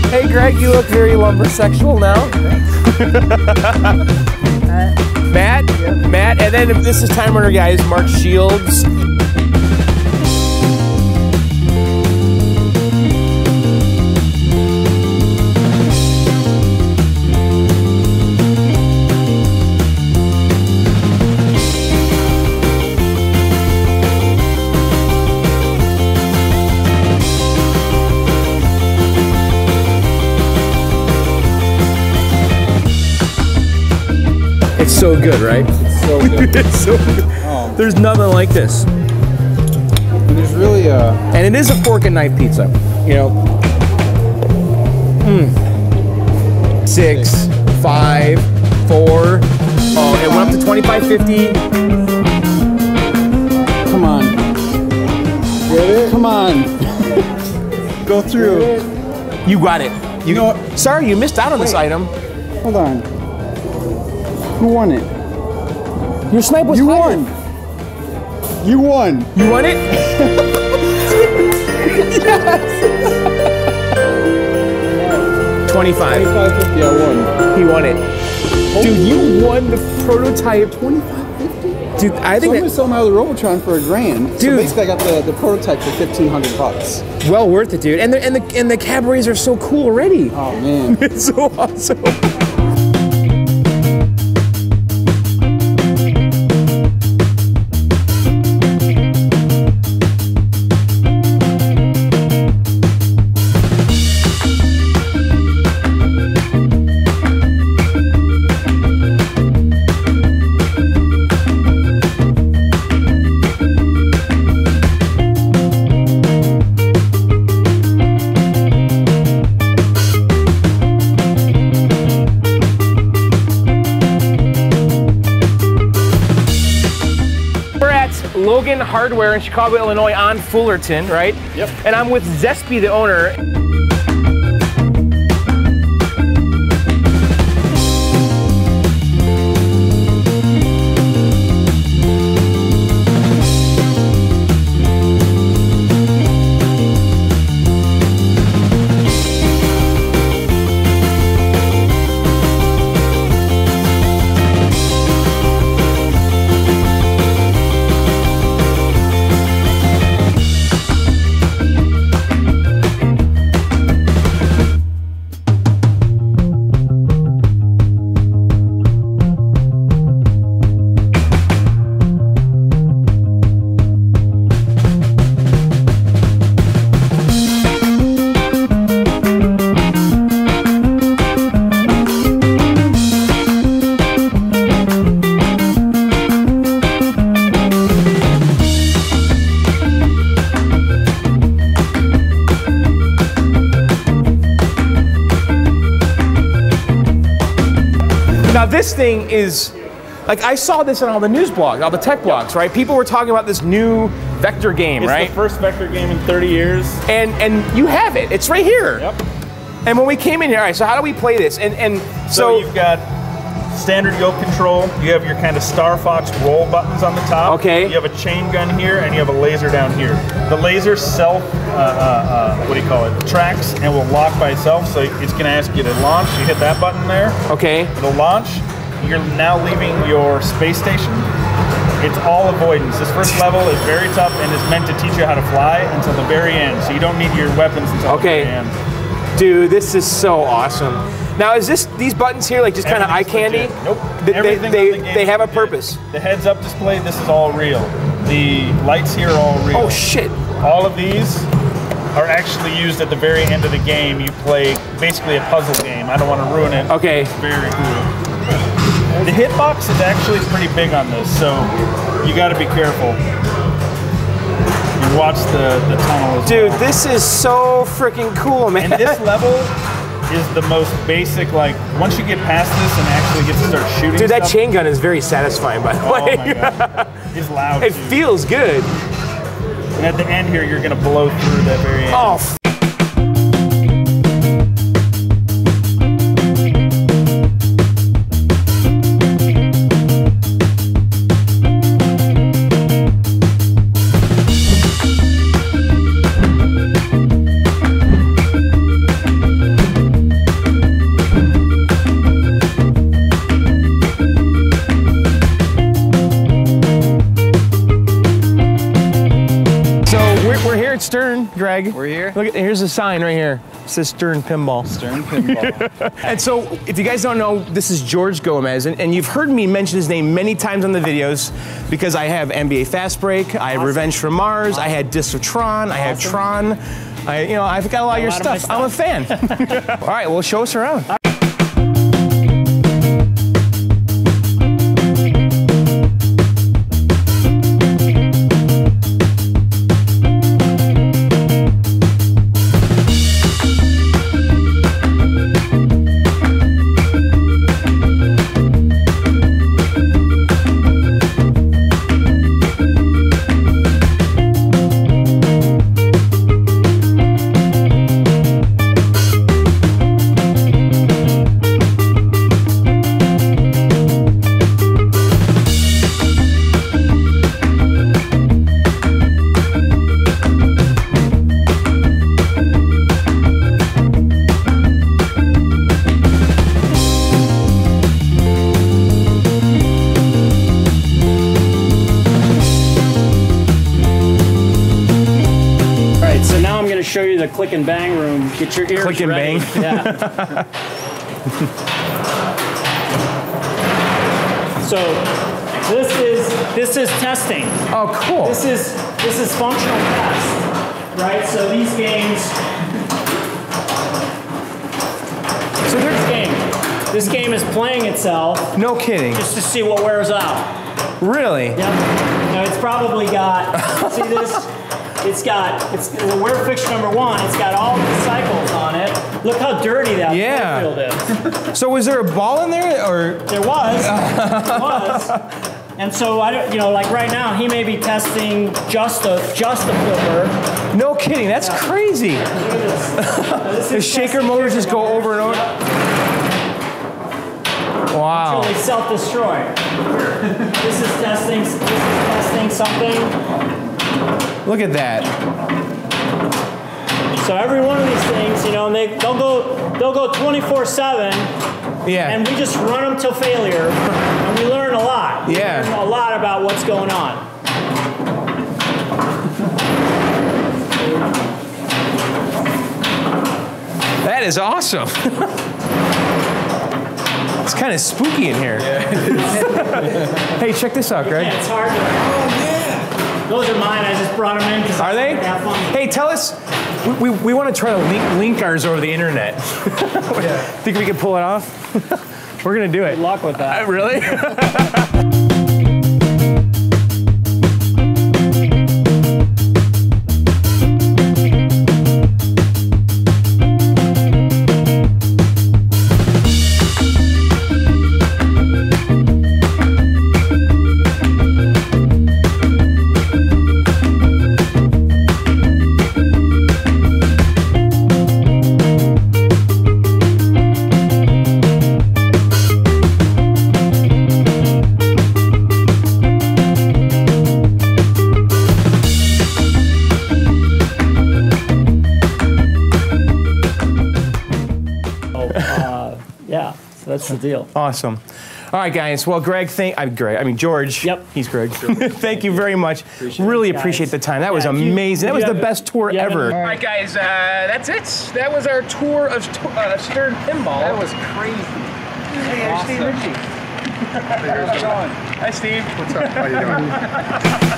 Hey, Greg, you look very lumbersexual now. *laughs* Matt, Matt, and then this is Time Runner, guys. Mark Shields. So good, right? It's so *laughs* good. it's so good. There's nothing like this. There's really a. And it is a fork and knife pizza. You know. Mm. Six, five, four. Oh, it went up to 25.50. Come on. Get it? Come on. *laughs* Go through. You got it. You know what? Sorry, you missed out on this item. Hold on. Who won it? Your snipe was You higher. won. You won. You won it? *laughs* Twenty-five. 2550, I won. He won it. Dude, you won the prototype. 2550? Dude, I think so I'm that- sell my other Robotron for a grand. So Dude. basically, I got the, the prototype for fifteen hundred bucks. Well worth it, dude. And the and the and the cabarets are so cool already. Oh man, *laughs* it's so awesome. Hardware in Chicago, Illinois on Fullerton, right? Yep. And I'm with Zespi, the owner. This thing is like I saw this on all the news blogs, all the tech blogs, right? People were talking about this new vector game, It's right? It's the first vector game in 30 years. And and you have it. It's right here. Yep. And when we came in here, all right. So how do we play this? And and So, so, you've got standard yoke control. You have your kind of Star Fox roll buttons on the top. Okay. You have a chain gun here, and you have a laser down here. The laser self, uh, uh, uh, what do you call it? Tracks and will lock by itself. So it's going to ask you to launch. You hit that button there. Okay. It'll launch. You're now leaving your space station. It's all avoidance. This first level is very tough and is meant to teach you how to fly until the very end. So you don't need your weapons until Okay. the very end. dude, this is so awesome. Now is this these buttons here like just kind of eye candy? Nope. They, they, Everything they, on the they have a purpose. The heads up display, this is all real. The lights here are all real. Oh shit. All of these are actually used at the very end of the game. You play basically a puzzle game. I don't want to ruin it. Okay. It's very cool. The hitbox is actually pretty big on this, so you got to be careful. You watch the, the tunnel as Dude, well. this is so freaking cool, man. And this level is the most basic, like, once you get past this and actually get to start shooting Dude, that stuff, chain gun is very satisfying, by the Oh way. my god. It's loud. *laughs* it too. feels good. And at the end here, you're gonna blow through that very oh, end. Oh, Greg. We're here. Look, at, here's a sign right here. It says Stern Pinball. Stern Pinball. *laughs* and so, if you guys don't know, this is George Gomez, and, and you've heard me mention his name many times on the videos because I have NBA Fast Break, I have Revenge from Mars, I had Disc of Tron, I have Tron. I, you know, I've got a lot of your lot of stuff. I'm a fan. *laughs* All right, well, show us around. Click and bang room. Get your ears Click and ready. bang? Yeah. so this is this is testing. Oh, cool. This is this is functional test, right? So these games. So this game, this game is playing itself. No kidding. Just to see what wears out. Really? Yep. Now it's probably got. see this? It's got. It's wear fixture number one. It's got all the cycles on it. Look how dirty that Yeah. field is. So, was there a ball in there, or There was. there was. And so I don't, you know, like right now, he may be testing just a just a flipper. No kidding. That's crazy. *laughs* the shaker motors just go over and over. Wow. Until they self-destruct. this is testing. This is testing something. Look at that. So every one of these things, you know, and they they'll go they'll go 24/7. Yeah. And we just run them till failure, and we learn a lot. We Yeah. learn a lot about what's going on. That is awesome. *laughs* it's kind of spooky in here. Yeah, *laughs* hey, check this out, Greg. Yeah, it's hard. To, oh yeah. Those are mine. I just brought them in. Are they? Hey, tell us. We, we, we want to try to link, link ours over the internet. *laughs* Think we can pull it off? *laughs* We're gonna do it. Good luck with that. Uh, really? *laughs* deal. Awesome. All right, guys. Well, Greg, thank I'm Greg. I mean George. Yep. He's Greg. *laughs* thank you very much. really it, appreciate the time. That was Yeah, if you- amazing. if that was the best tour ever. All right, guys. Uh, that's it. That was our tour of st- uh, Stern Pinball. That was crazy. Hey, there's Steve Ritchie. How's it going? Hi, Steve. What's up? How you doing? *laughs*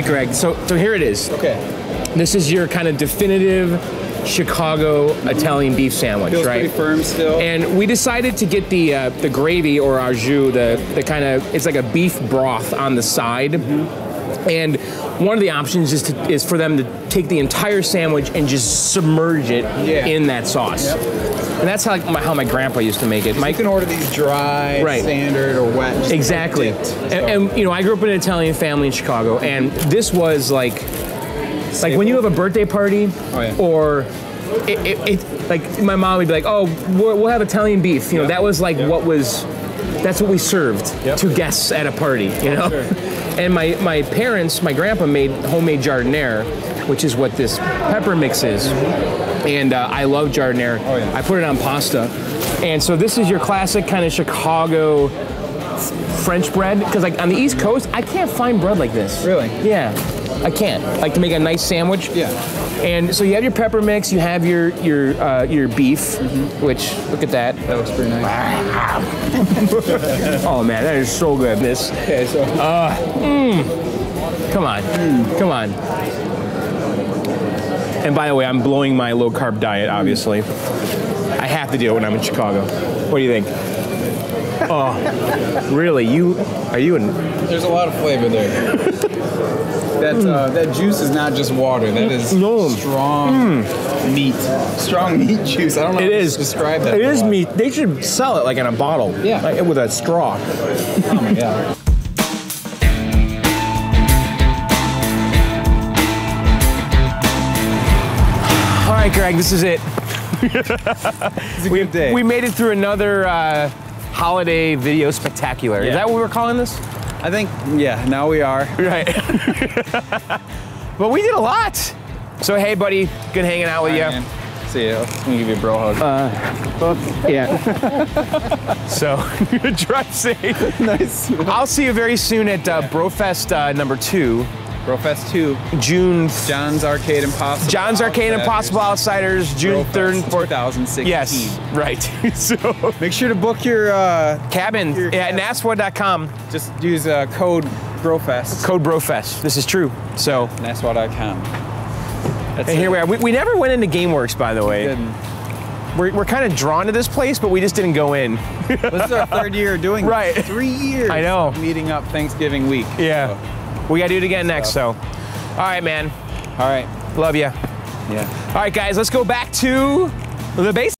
right, Greg. So, so here it is. Okay. This is your kind of definitive Chicago Italian beef sandwich, Feels right? pretty firm still. And we decided to get the uh, the gravy or au jus, the the kind of it's like a beef broth on the side. And one of the options is to, is for them to take the entire sandwich and just submerge it Yeah. in that sauce. And that's how, like, my, how my grandpa used to make it. You can order these dry, Right. standard, or wet. Exactly. dipped, And, so. and, you know, I grew up in an Italian family in Chicago, and this was like, like when you have a birthday party, oh, or it, it, it, like my mom would be like, "Oh, we'll, we'll have Italian beef." You know, that was like what was, that's what we served to guests at a party. You know, *laughs* and my my parents, my grandpa made homemade jardiniere, which is what this pepper mix is, and uh, I love jardiniere. I put it on pasta, and so this is your classic kind of Chicago French bread because like on the East Coast, I can't find bread like this. Really? Yeah, I can't. Like to make a nice sandwich. Yeah. And so you have your pepper mix, you have your your uh, your beef, which look at that. That looks pretty nice. *laughs* oh man, that is so good. This. Okay, so. Uh, mm. Come on, come on. And by the way, I'm blowing my low carb diet. Obviously, I have to do it when I'm in Chicago. What do you think? *laughs* Oh, really? You are you in? There's a lot of flavor there. *laughs* that uh, that juice is not just water. That is strong meat. Strong meat juice. I don't know It how is. to describe that. It is meat. They should sell it like in a bottle. Yeah. Like, with a straw. Oh my god. All right, Greg, this is it. *laughs* *laughs* we, day. we made it through another uh, holiday video spectacular. Is that what we're calling this? I think, yeah, now we are. *laughs* Right. *laughs* but we did a lot. So, hey, buddy, good hanging out with you. See you. Let me give you a bro hug. Uh, yeah. *laughs* so, drive safe. nice. I'll see you very soon at uh, Brofest uh, number two. Brofest 2. June. John's Arcade Impossible. John's Arcade Outsiders. Impossible Outsiders, June Brofest 3rd and 4th. 2016. Yes, right. *laughs* so Make sure to book your uh, cabin at naswa.com. Just use uh, code BROFEST. Code BROFEST. This is true. So naswa.com. That's and it. here we are. We, we never went into GameWorks, by the way. We're, we're kind of drawn to this place, but we just didn't go in. this is our third year doing *laughs* Right. this. Three years. I know. Meeting up Thanksgiving week. Yeah. We got to do it again next, so. All right, man. All right. Love you. Yeah. All right, guys, let's go back to the base.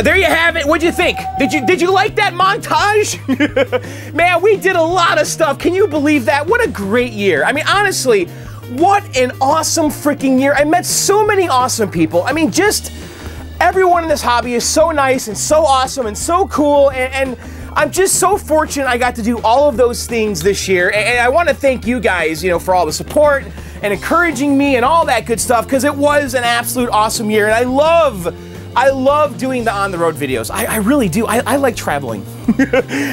There you have it. What'd you think? Did you did you like that montage? *laughs* Man, we did a lot of stuff. Can you believe that? What a great year. I mean, honestly, what an awesome freaking year. I met so many awesome people. I mean, just everyone in this hobby is so nice and so awesome and so cool and, and I'm just so fortunate I got to do all of those things this year. And, and I want to thank you guys, you know, for all the support and encouraging me and all that good stuff because it was an absolute awesome year. And I love I love doing the on the road videos. I, I really do. I, I like traveling. *laughs*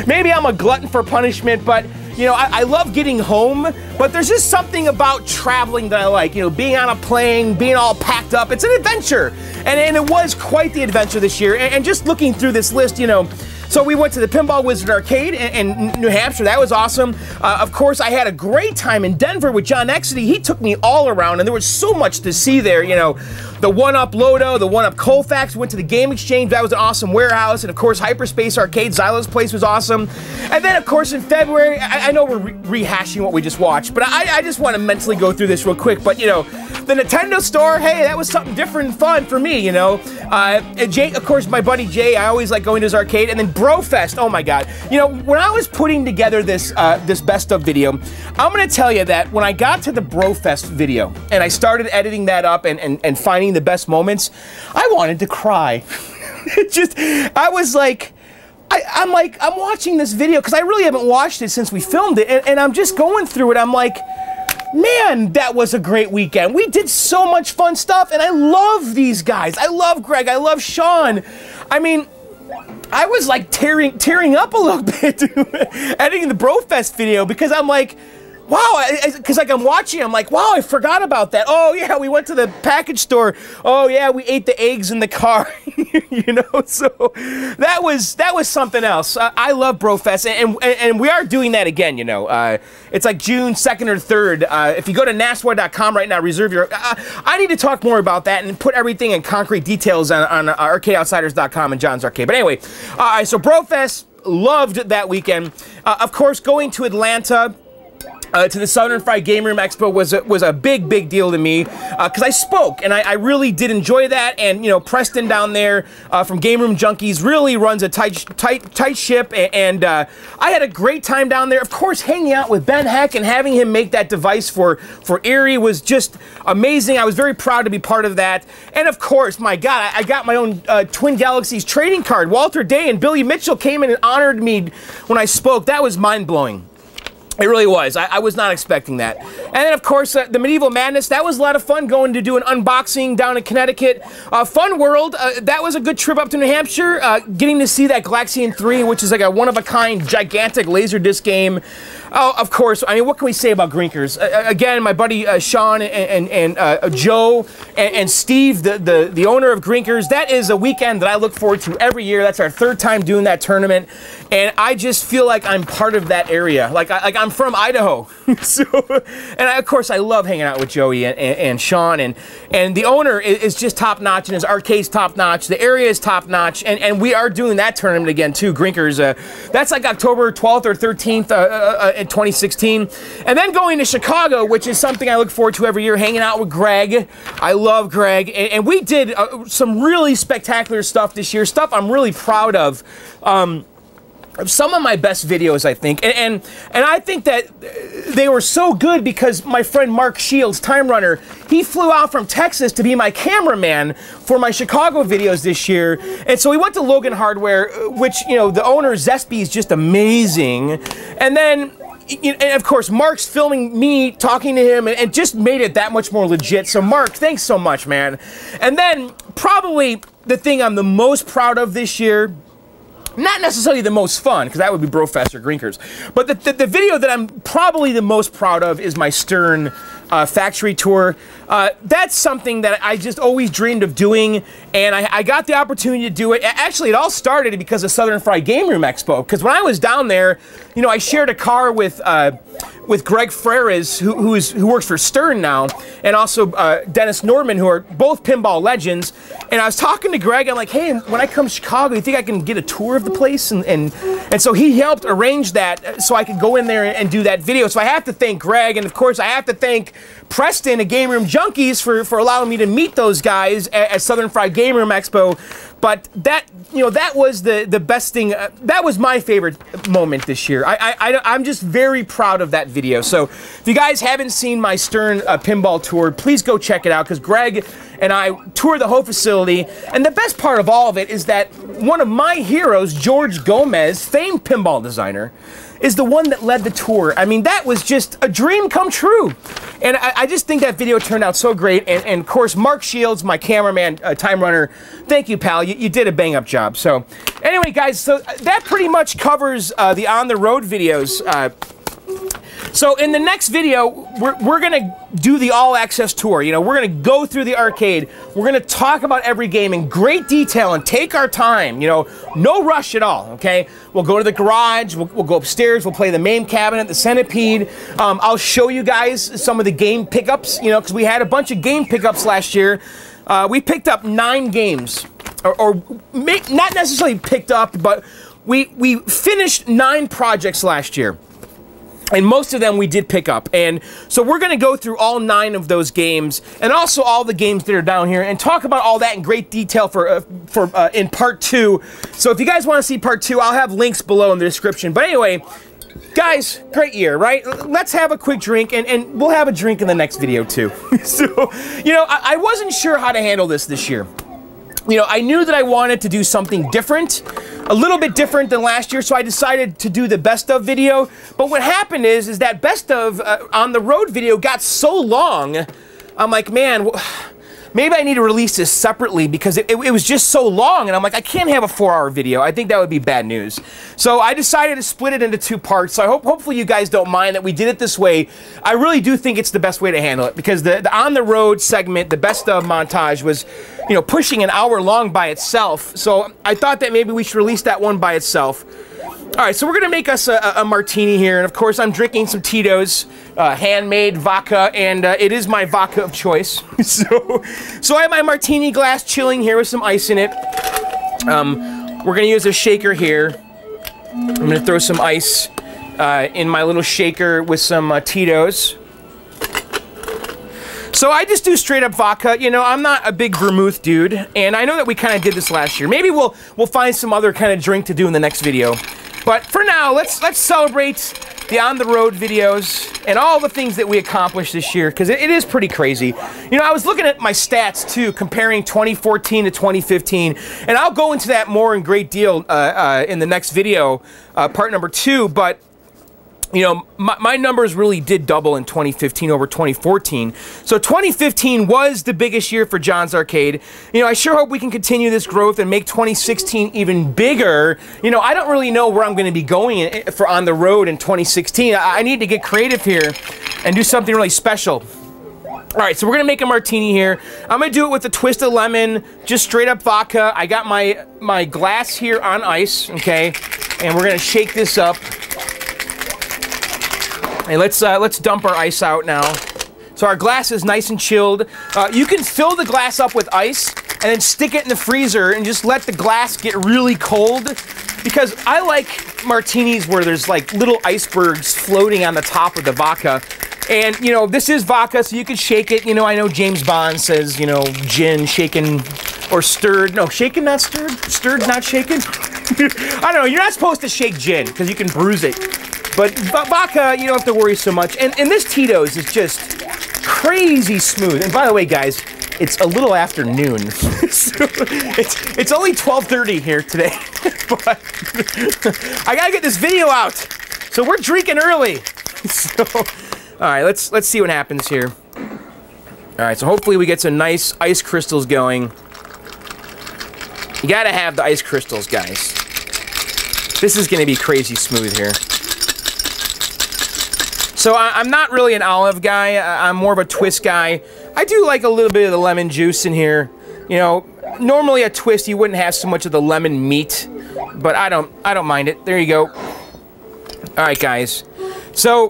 Maybe I'm a glutton for punishment, but you know, I, I love getting home, but there's just something about traveling that I like. You know, being on a plane, being all packed up. It's an adventure. And, and it was quite the adventure this year. And, and just looking through this list, you know, so we went to the Pinball Wizard Arcade in, in New Hampshire. That was awesome. Uh, of course, I had a great time in Denver with John Exedy. He took me all around, and there was so much to see there. You know, the One Up Lodo, the One Up Colfax. Went to the Game Exchange. That was an awesome warehouse, and of course, Hyperspace Arcade. Xylo's place was awesome. And then, of course, in February, I, I know we're re- rehashing what we just watched, but I, I just want to mentally go through this real quick. But you know, the Nintendo store. Hey, that was something different and fun for me. You know, uh, Jay, of course, my buddy Jay. I always like going to his arcade, and then Brofest. Oh my God! You know, when I was putting together this uh, this best of video, I'm gonna tell you that when I got to the Brofest video and I started editing that up and and, and finding the best moments, I wanted to cry. *laughs* It just, I was like. I, I'm like, I'm watching this video because I really haven't watched it since we filmed it, and, and I'm just going through it. I'm like, man, that was a great weekend. We did so much fun stuff, and I love these guys. I love Greg. I love Sean. I mean, I was like tearing tearing up a little *laughs* bit editing the Brofest video because I'm like, wow, because like I'm watching, I'm like, wow, I forgot about that. Oh yeah, we went to the package store. Oh yeah, we ate the eggs in the car. *laughs* you know, so that was that was something else. Uh, I love Brofest, and, and and we are doing that again. You know, uh, it's like June second or third. Uh, if you go to NASWA.com right now, reserve your. Uh, I need to talk more about that and put everything in concrete details on, on ArcadeOutsiders.com and John's Arcade. But anyway, all right, so Brofest loved that weekend. Uh, of course, going to Atlanta uh, to the Southern Fried Game Room Expo was a, was a big, big deal to me because uh, I spoke and I, I, really did enjoy that. And you know, Preston down there uh, from Game Room Junkies really runs a tight, tight, tight ship, and, uh, I had a great time down there. Of course, hanging out with Ben Heck and having him make that device for for Erie was just amazing. I was very proud to be part of that. And of course, my God, I, I got my own uh, Twin Galaxies trading card. Walter Day and Billy Mitchell came in and honored me when I spoke. That was mind blowing. It really was. I, I, was not expecting that. And then, of course, uh, the Medieval Madness. That was a lot of fun going to do an unboxing down in Connecticut. Uh, fun World. Uh, that was a good trip up to New Hampshire. Uh, getting to see that Galaxian 3, which is like a one-of-a-kind, gigantic laser disc game. Oh, of course. I mean, what can we say about Grinkers? Uh, again, my buddy uh, Sean and, and, and Joe and, and, Steve, the, the, the owner of Grinkers, that is a weekend that I look forward to every year. That's our third time doing that tournament. And I just feel like I'm part of that area. Like, I, like I'm from Idaho. *laughs* so, and I, of course, I love hanging out with Joey and, and, and Sean. And, and the owner is, is just top notch, and his arcade's top notch. The area is top notch. And, and we are doing that tournament again, too, Grinkers. Uh, that's like October 12th or 13th uh, uh, in 2016. And then going to Chicago, which is something I look forward to every year, hanging out with Greg. I love Greg. And, and we did uh, some really spectacular stuff this year, stuff I'm really proud of. Um, some of my best videos, I think, and, and, and I think that they were so good because my friend Mark Shields, Time Runner, he flew out from Texas to be my cameraman for my Chicago videos this year, and so we went to Logan Hardware, which you know the owner Zespi is just amazing, and then and of course, Mark's filming me talking to him and, and just made it that much more legit. So, Mark, thanks so much, man. And then, probably the thing I'm the most proud of this year not necessarily the most fun, because that would be Brofest or Grinkers. But the, the, the, video that I'm probably the most proud of is my Stern uh, factory tour. Uh, that's something that I just always dreamed of doing, and I, I, got the opportunity to do it. Actually, it all started because of Southern Fried Game Room Expo. Because when I was down there, you know, I shared a car with uh, with Greg Freres, who, who, is, who works for Stern now, and also uh, Dennis Nordman, who are both pinball legends. And I was talking to Greg, I'm like, hey, when I come to Chicago, you think I can get a tour of the place? And, and, and so he helped arrange that so I could go in there and do that video. So I have to thank Greg, and of course, I have to thank Preston at Game Room Junkies for, for allowing me to meet those guys at, at Southern Fried Game Room Expo. But that you know that was the the best thing. Uh, that was my favorite moment this year. I, I I am just very proud of that video. So if you guys haven't seen my Stern uh, pinball tour, please go check it out because Greg and I toured the whole facility. And the best part of all of it is that one of my heroes, George Gomez, famed pinball designer is the one that led the tour. I mean, that was just a dream come true. And I, I just think that video turned out so great. And, and of course, Mark Shields, my cameraman, uh, time runner, thank you, pal. You, you did a bang up job. So, anyway, guys, so that pretty much covers uh, the on the road videos. Uh, so in the next video, we're, we're gonna do the all access tour. You know, we're gonna go through the arcade. We're gonna talk about every game in great detail and take our time. You know, no rush at all. Okay, we'll go to the garage. We'll, we'll go upstairs. We'll play the main cabinet, the centipede. Um, I'll show you guys some of the game pickups. You know, because we had a bunch of game pickups last year. Uh, we picked up nine games, or, or not necessarily picked up, but we we finished nine projects last year. And most of them we did pick up. And so we're going to go through all nine of those games and also all the games that are down here and talk about all that in great detail for uh, for uh, in part two. So if you guys want to see part two, I'll have links below in the description. But anyway, guys, great year, right? Let's have a quick drink and, and we'll have a drink in the next video too. *laughs* so, you know, I, I wasn't sure how to handle this this year you know, I knew that I wanted to do something different, a little bit different than last year, so I decided to do the best of video. But what happened is, is that best of uh, on the road video got so long, I'm like, man, maybe I need to release this separately because it, it, it, was just so long and I'm like, I can't have a four hour video. I think that would be bad news. So I decided to split it into two parts. So I hope, hopefully you guys don't mind that we did it this way. I really do think it's the best way to handle it because the, the on the road segment, the best of montage was, you know, pushing an hour long by itself. So I thought that maybe we should release that one by itself. All right, so we're gonna make us a, a, martini here, and of course I'm drinking some Tito's uh, handmade vodka, and uh, it is my vodka of choice. *laughs* so, so I have my martini glass chilling here with some ice in it. Um, we're gonna use a shaker here. I'm gonna throw some ice uh, in my little shaker with some uh, Tito's. So I just do straight up vodka. You know, I'm not a big vermouth dude, and I know that we kind of did this last year. Maybe we'll we'll find some other kind of drink to do in the next video. But for now, let's let's celebrate the on the road videos and all the things that we accomplished this year because it, it is pretty crazy. You know, I was looking at my stats too, comparing 2014 to 2015, and I'll go into that more in great deal uh, uh, in the next video, uh, part number two. But you know, my, my, numbers really did double in 2015 over 2014. So 2015 was the biggest year for John's Arcade. You know, I sure hope we can continue this growth and make 2016 even bigger. You know, I don't really know where I'm going to be going eh, for on the road in 2016. I, I need to get creative here and do something really special. All right, so we're gonna make a martini here. I'm gonna do it with a twist of lemon, just straight up vodka. I got my my glass here on ice, okay, and we're gonna shake this up. Let's uh, let's dump our ice out now. So our glass is nice and chilled. Uh, you can fill the glass up with ice and then stick it in the freezer and just let the glass get really cold. Because I like martinis where there's like little icebergs floating on the top of the vodka. And, you know, this is vodka, so you can shake it. You know, I know James Bond says, you know, gin shaken or stirred. No, shaken, not stirred. Stirred, not shaken. *laughs* I don't know. You're not supposed to shake gin because you can bruise it. But vodka, you don't have to worry so much. And, and this Tito's is just crazy smooth. And by the way, guys, it's a little after noon. *laughs* so it's, it's only 12.30 here today. *laughs* but I gotta get this video out. So we're drinking early. *laughs* So, all right, let's, let's see what happens here. All right, so hopefully we get some nice ice crystals going. You gotta have the ice crystals, guys. This is gonna be crazy smooth here. So I, am not really an olive guy. I'm more of a twist guy. I do like a little bit of the lemon juice in here. You know, normally a twist you wouldn't have so much of the lemon meat, but I don't I don't mind it. There you go. All right, guys. So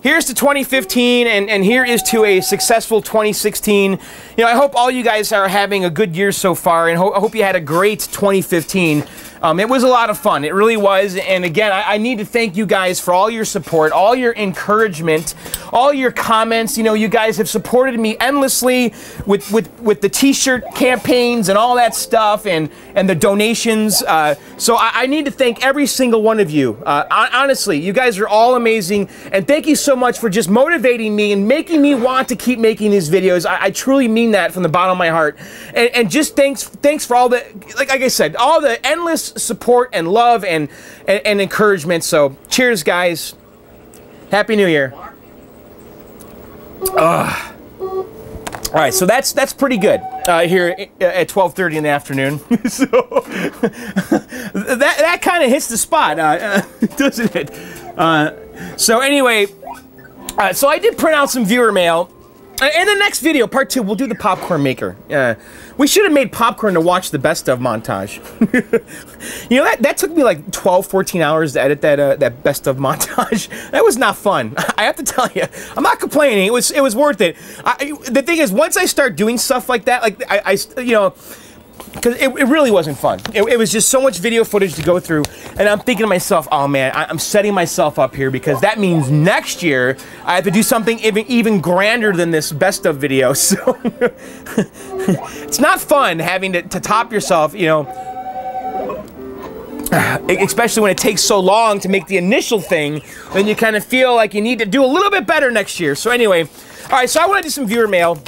here's to 2015 and, and here is to a successful 2016 you know i hope all you guys are having a good year so far and ho i hope you had a great 2015 um, it was a lot of fun. It really was. And again, I, I, need to thank you guys for all your support, all your encouragement, all your comments. You know, you guys have supported me endlessly with with with the T-shirt campaigns and all that stuff, and and the donations. Uh, so I, I, need to thank every single one of you. Uh, honestly, you guys are all amazing, and thank you so much for just motivating me and making me want to keep making these videos. I, I truly mean that from the bottom of my heart. And, and just thanks thanks for all the like, like I said, all the endless support and love and, and, and encouragement. So, cheers, guys. Happy New Year. Ugh. All right, so that's that's pretty good uh, here at 12:30 in the afternoon. *laughs* so *laughs* that that kind of hits the spot, uh, *laughs* doesn't it? Uh, so anyway, uh, so I did print out some viewer mail, uh, in the next video, part two, we'll do the popcorn maker. Uh, we should have made popcorn to watch the best of montage. *laughs* you know, that, that took me like 12, 14 hours to edit that uh, that best of montage. *laughs* that was not fun. *laughs* I have to tell you. I'm not complaining. It was it was worth it. I, the thing is, once I start doing stuff like that, like I, I you know, because it, it really wasn't fun. It, it was just so much video footage to go through, and I'm thinking to myself, oh man, I, I'm setting myself up here because that means next year I have to do something even even grander than this best of video. *laughs* So it's not fun having to, to top yourself, you know. *sighs* Especially when it takes so long to make the initial thing, then you kind of feel like you need to do a little bit better next year. So anyway, all right. So I want to do some viewer mail.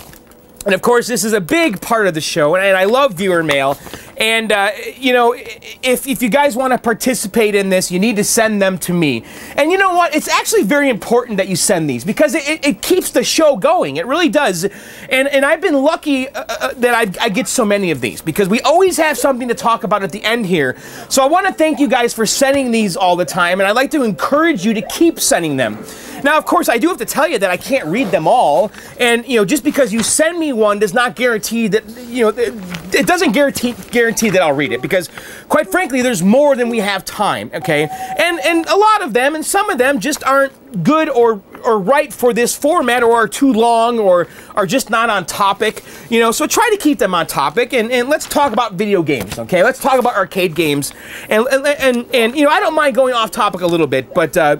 And of course, this is a big part of the show, and I love viewer mail. And, uh, you know, if, if you guys want to participate in this, you need to send them to me. And you know what? It's actually very important that you send these because it, it, keeps the show going. It really does. And, and I've been lucky uh, uh, that I, I get so many of these because we always have something to talk about at the end here. So I want to thank you guys for sending these all the time, and I'd like to encourage you to keep sending them. Now, of course, I do have to tell you that I can't read them all, and you know, just because you send me one does not guarantee that you know it, it doesn't guarantee guarantee that I'll read it because, quite frankly, there's more than we have time. Okay, and and a lot of them, and some of them just aren't good or or right for this format, or are too long, or are just not on topic. You know, so try to keep them on topic, and, and let's talk about video games. Okay, let's talk about arcade games, and and and, and you know, I don't mind going off topic a little bit, but. Uh,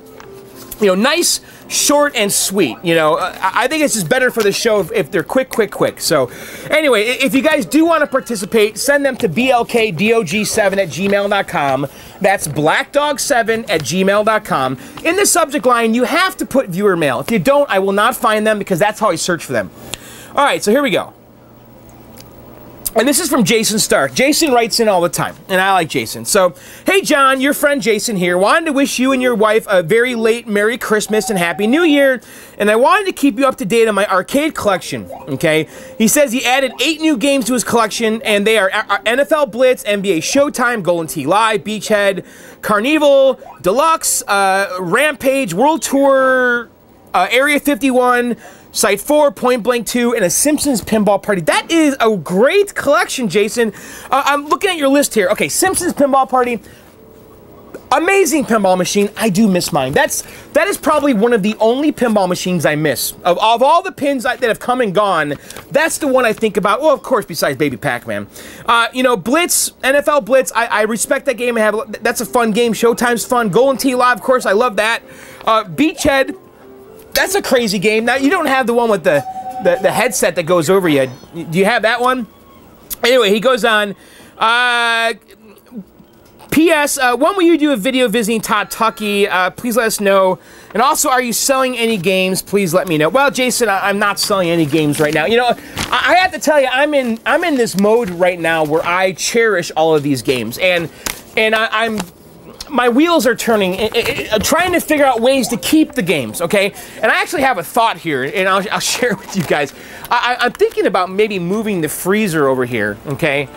you know, nice, short, and sweet. You know, Uh, I think it's just better for the show if they're quick, quick, quick. So, anyway, if you guys do want to participate, send them to blkdog7 at gmail.com. That's blackdog7 at gmail.com. In the subject line, you have to put viewer mail. If you don't, I will not find them because that's how I search for them. All right, so here we go. And this is from Jason Stark. Jason writes in all the time, and I like Jason. So, hey John, your friend Jason here. Wanted to wish you and your wife a very late Merry Christmas and Happy New Year. And I wanted to keep you up to date on my arcade collection. Okay, he says he added eight new games to his collection, and they are NFL Blitz, NBA Showtime, Golden Tee Live, Beachhead, Carnival, Deluxe, uh, Rampage, World Tour, uh, Area 51, Site 4, Point Blank 2, and a Simpsons Pinball Party. That is a great collection, Jason. Uh, I'm looking at your list here. Okay, Simpsons Pinball Party. Amazing pinball machine. I do miss mine. That's that is probably one of the only pinball machines I miss. Of, of all the pins I, that have come and gone, that's the one I think about. Well, of course, besides Baby Pac-Man. Uh, you know, Blitz, NFL Blitz. I, I respect that game. I have that's a fun game. Showtime's fun. Golden Tee Live, of course, I love that. Uh, Beachhead. That's a crazy game. Now you don't have the one with the the, the headset that goes over you. Do you have that one? Anyway, he goes on. Uh, P.S. Uh, when will you do a video visiting Todd Tuckey? Uh, please let us know. And also, are you selling any games? Please let me know. Well, Jason, I- I'm not selling any games right now. You know, I, I have to tell you, I'm in I'm in this mode right now where I cherish all of these games, and and I, I'm my wheels are turning, eh, eh, eh, trying to figure out ways to keep the games, okay? And I actually have a thought here, and I'll, I'll *laughs* share it with you guys. I, I'm thinking about maybe moving the freezer over here, okay?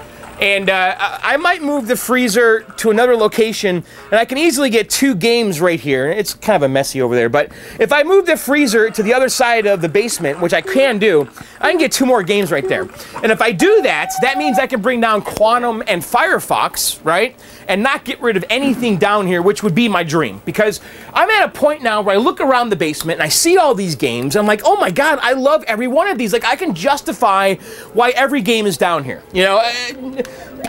And uh, I might move the freezer to another location, and I can easily get two games right here. It's kind of a messy over there, but if I move the freezer to the other side of the basement, which I can do, I can get two more games right there. And if I do that, that means I can bring down Quantum and Firefox, right? And not get rid of anything down here, which would be my dream. Because I'm at a point now where I look around the basement and I see all these games. I'm like, oh my God, I love every one of these. Like, I can justify why every game is down here. You know, uh,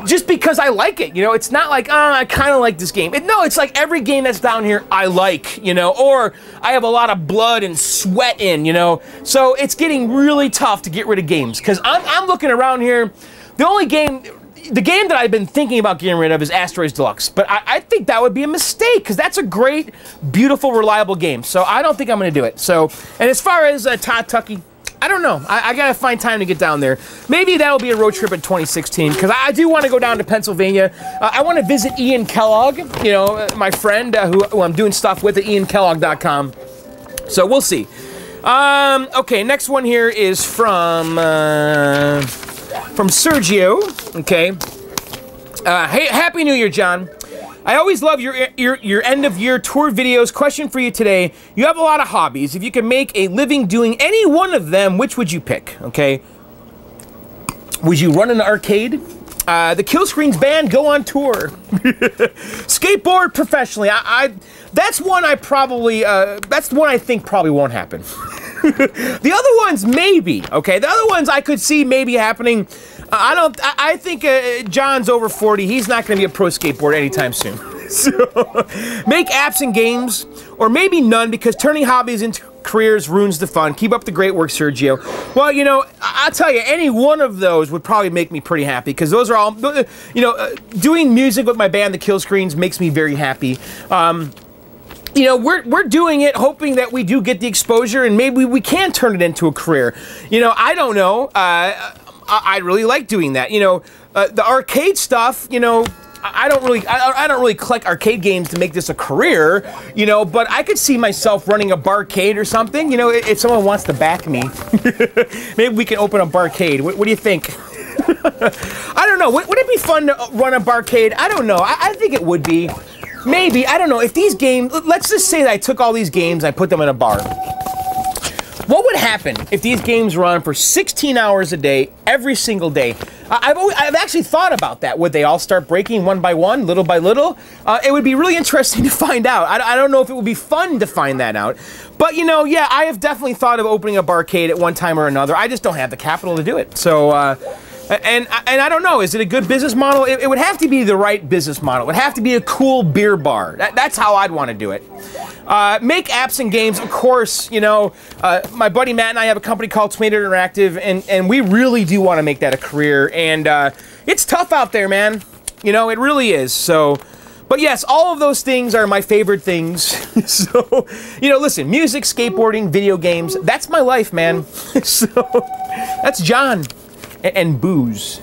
just because I like it. You know, it's not like, ah, I kind of like this game. It, no, it's like every game that's down here I like, you know, or I have a lot of blood and sweat in, you know. So it's getting really tough to get rid of games because I'm, I'm looking around here. The only game, the game that I've been thinking about getting rid of is Asteroids Deluxe, but I, I think that would be a mistake because that's a great, beautiful, reliable game. So I don't think I'm going to do it. So, and as far as uh, Todd Tuckey, I don't know. I, I gotta find time to get down there. Maybe that'll be a road trip in 2016 because I, I do want to go down to Pennsylvania. Uh, I want to visit Ian Kellogg, you know, uh, my friend uh, who, who I'm doing stuff with at IanKellogg.com. So we'll see. Um, okay, next one here is from uh, from Sergio. Okay. Uh, hey, happy New Year, John. I always love your, your your end of year tour videos. Question for you today: You have a lot of hobbies. If you could make a living doing any one of them, which would you pick? Okay. Would you run an arcade? Uh, the Kill Screens band go on tour. *laughs* Skateboard professionally. I, I that's one I probably uh, that's the one I think probably won't happen. *laughs* the other ones maybe okay. The other ones I could see maybe happening. I don't. I, I think uh, John's over 40. He's not going to be a pro skateboarder anytime soon. So, *laughs* make apps and games, or maybe none, because turning hobbies into careers ruins the fun. Keep up the great work, Sergio. Well, you know, I'll tell you, any one of those would probably make me pretty happy, because those are all, you know, uh, doing music with my band, The Kill Screens, makes me very happy. Um, you know, we're, we're doing it hoping that we do get the exposure and maybe we can turn it into a career. You know, I don't know. Uh, I, I really like doing that. You know, uh, the arcade stuff, you know, I don't really, I, I don't really collect arcade games to make this a career, you know. But I could see myself running a barcade or something. You know, if, if someone wants to back me, *laughs* maybe we can open a barcade. What, what do you think? *laughs* I don't know. Would, would it be fun to run a barcade? I don't know. I, I think it would be. Maybe. I don't know. If these games, let's just say that I took all these games, I put them in a bar. What would happen if these games run for 16 hours a day, every single day? I've, always, I've actually thought about that. Would they all start breaking one by one, little by little? Uh, it would be really *laughs* interesting to find out. I, I don't know if it would be fun to find that out. But, you know, yeah, I have definitely thought of opening a barcade at one time or another. I just don't have the capital to do it. So, uh, and and I don't know, is it a good business model? It, it would have to be the right business model. It would have to be a cool beer bar. That, that's how I'd want to do it. Uh, make apps and games, of course. You know, uh, my buddy Matt and I have a company called Tomato Interactive, and and we really do want to make that a career. And uh, it's tough out there, man. You know, it really is. So. But yes, all of those things are my favorite things. *laughs* so, you know, listen, music, skateboarding, video games, that's my life, man. *laughs* so, that's John. And booze.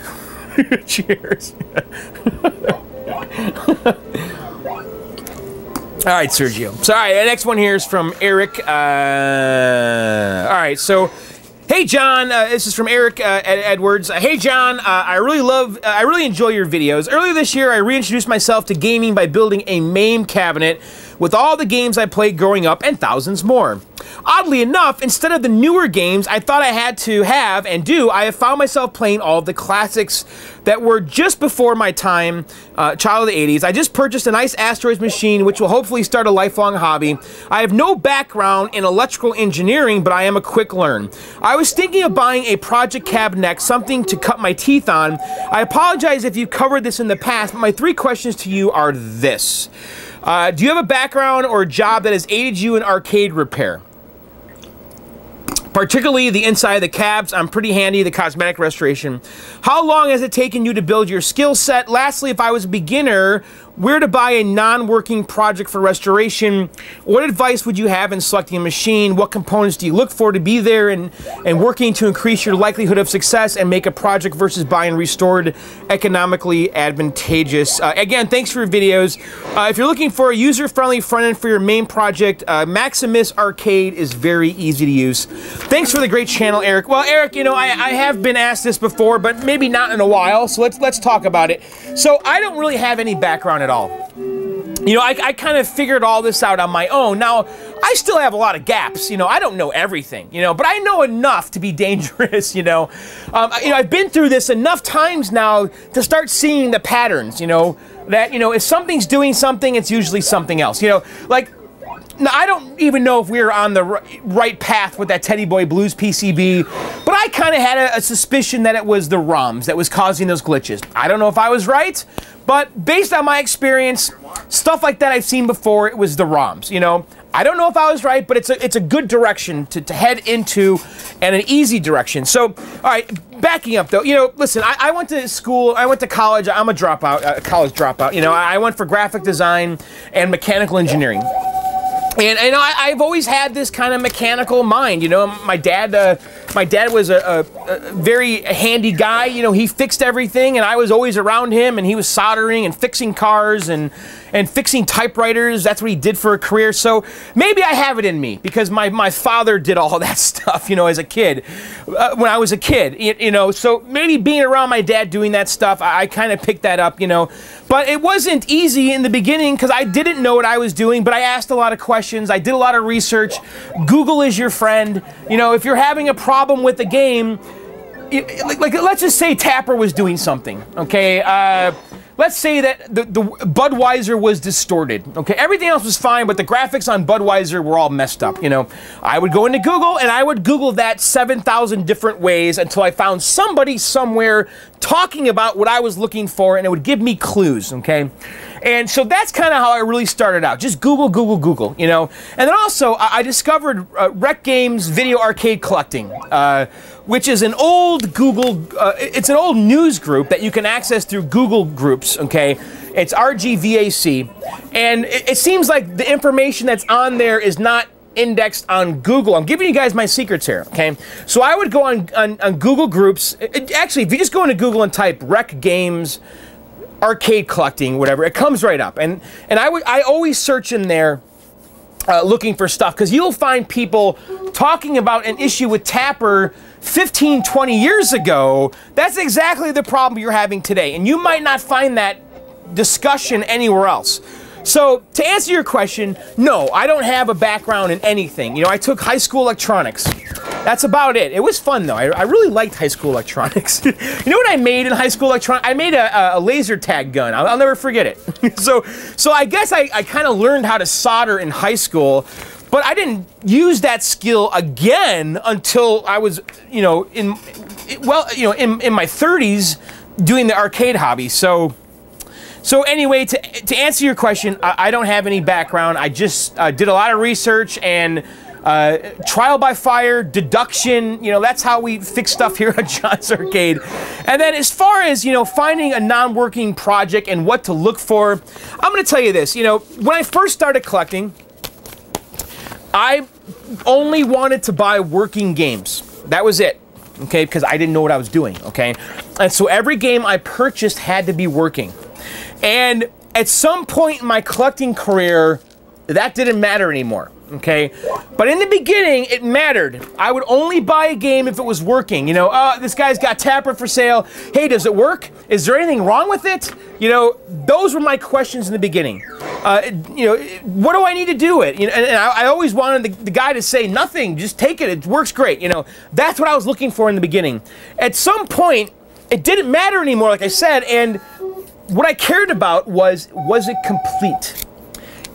*laughs* Cheers. All right, Sergio. So, all right, the next one here is from Eric. Uh, all right, so. Hey John, uh, this is from Eric uh, Ed- Edwards. Uh, hey John, uh, I really love, uh, I really enjoy your videos. Earlier this year, I reintroduced myself to gaming by building a MAME cabinet with all the games I played growing up and thousands more. Oddly enough, instead of the newer games I thought I had to have and do, I have found myself playing all the classics that were just before my time, uh, child of the 80s. I just purchased a nice Asteroids machine, which will hopefully start a lifelong hobby. I have no background in electrical engineering, but I am a quick learn. I was thinking of buying a Project Cab next, something to cut my teeth on. I apologize if you've covered this in the past, but my three questions to you are this. Uh, do you have a background or a job that has aided you in arcade repair? particularly the inside of the cabs. I'm pretty handy, the cosmetic restoration. How long has it taken you to build your skill set? Lastly, if I was a beginner, where to buy a non-working project for restoration? What advice would you have in selecting a machine? What components do you look for to be there and, and working to increase your likelihood of success and make a project versus buying restored economically advantageous? Uh, again, thanks for your videos. Uh, if you're looking for a user-friendly front end for your MAME project, uh, Maximus Arcade is very easy to use. Thanks for the great channel, Eric. Well, Eric, you know, I, I have been asked this before, but maybe not in a while, so let's let's talk about it. So I don't really have any background at all. You know, I, I kind of figured all this out on my own. Now, I still have a lot of gaps. You know, I don't know everything, you know, but I know enough to be *laughs* dangerous, you know. Um, you know, I've been through this enough times now to start seeing the patterns, you know, that, you know, if something's doing something, it's usually something else. You know, like, now, I don't even know if we are on the right path with that Teddy Boy Blues PCB, but I kind of had a, a suspicion that it was the ROMs that was causing those glitches. I don't know if I was right, but based on my experience, stuff like that I've seen before, it was the ROMs. You know, I don't know if I was right, but it's a it's a good direction to, to head into, and an easy direction. So, all right, backing up though, you know, listen, I, I went to school, I went to college. I'm a dropout, a college dropout. You know, I went for graphic design and mechanical engineering. And, and I, I've always had this kind of mechanical mind. You know, my dad, uh, my dad was a, a, a very handy guy. You know, he fixed everything, and I was always around him, and he was soldering and fixing cars and and fixing typewriters. That's what he did for a career. So maybe I have it in me because my, my father did all *laughs* that stuff. You know, as a kid, uh, when I was a kid. You, you know, so maybe being around my dad doing that stuff, I, I kind of picked that up. You know, but it wasn't easy in the beginning because I didn't know what I was doing. But I asked a lot of questions. I did a lot of research. Google is your friend. You know, if you're having a problem with the game, it- like, like let's just say Tapper was doing something, okay? Uh, let's say that the, the Budweiser was distorted. Okay, everything else was fine, but the graphics on Budweiser were all messed up. You know, I would go into Google and I would Google that 7,000 different ways until I found somebody somewhere talking about what I was looking for, and it would give me clues. Okay. And so that's kind of how I really started out. Just Google, Google, Google, you know. And then also, I, I discovered uh, Rec Games Video Arcade Collecting, uh, which is an old Google, uh, it's an old news group that you can access through Google Groups, okay? It's RGVAC. And it, it seems like the information that's on there is not indexed on Google. I'm giving you guys my secrets here, okay? So I would go on, on, on Google Groups. It- actually, if you just go into Google and type Rec Games arcade collecting, whatever, it comes right up. And and I would I always search in there uh, looking for stuff because you'll find people talking about an issue with Tapper 15, 20 years ago. That's exactly the problem you're having today. And you might not find that discussion anywhere else. So, to answer your question, no, I don't have a background in anything. You know, I took high school electronics. That's about it. It was fun though. I, I really liked high school electronics. *laughs* you know what I made in high school electronics? I made a, a laser tag gun. I'll, I'll never forget it. *laughs* so, so I guess I, I kind of learned how to solder in high school, but I didn't use that skill again until I was, you know, in, well, you know, in, in my 30s doing the arcade hobby. So, so anyway, to, to answer your question, I, I don't have any background. I just uh, did a lot of research and uh, trial by fire, deduction. You know, that's how we fix stuff here *laughs* at John's Arcade. And then as far as you know, finding a non-working project and what to look for, I'm going to tell you this. You know, when I first started collecting, I only wanted to buy working games. That was it. Okay, because I didn't know what I was doing. Okay, and so every game I purchased had to be working. And at some point in my collecting career, that didn't matter anymore. Okay, but in the beginning, it mattered. I would only buy a game if it was working. You know, oh, this guy's got Tapper for sale. Hey, does it work? Is there anything wrong with it? You know, those were my questions in the beginning. Uh, you know, what do I need to do it? You know, and, and I, I always wanted the, the guy to say nothing. Just take it. It works great. You know, that's what I was looking for in the beginning. At some point, it didn't matter anymore, like I said, and what I cared about was was it complete?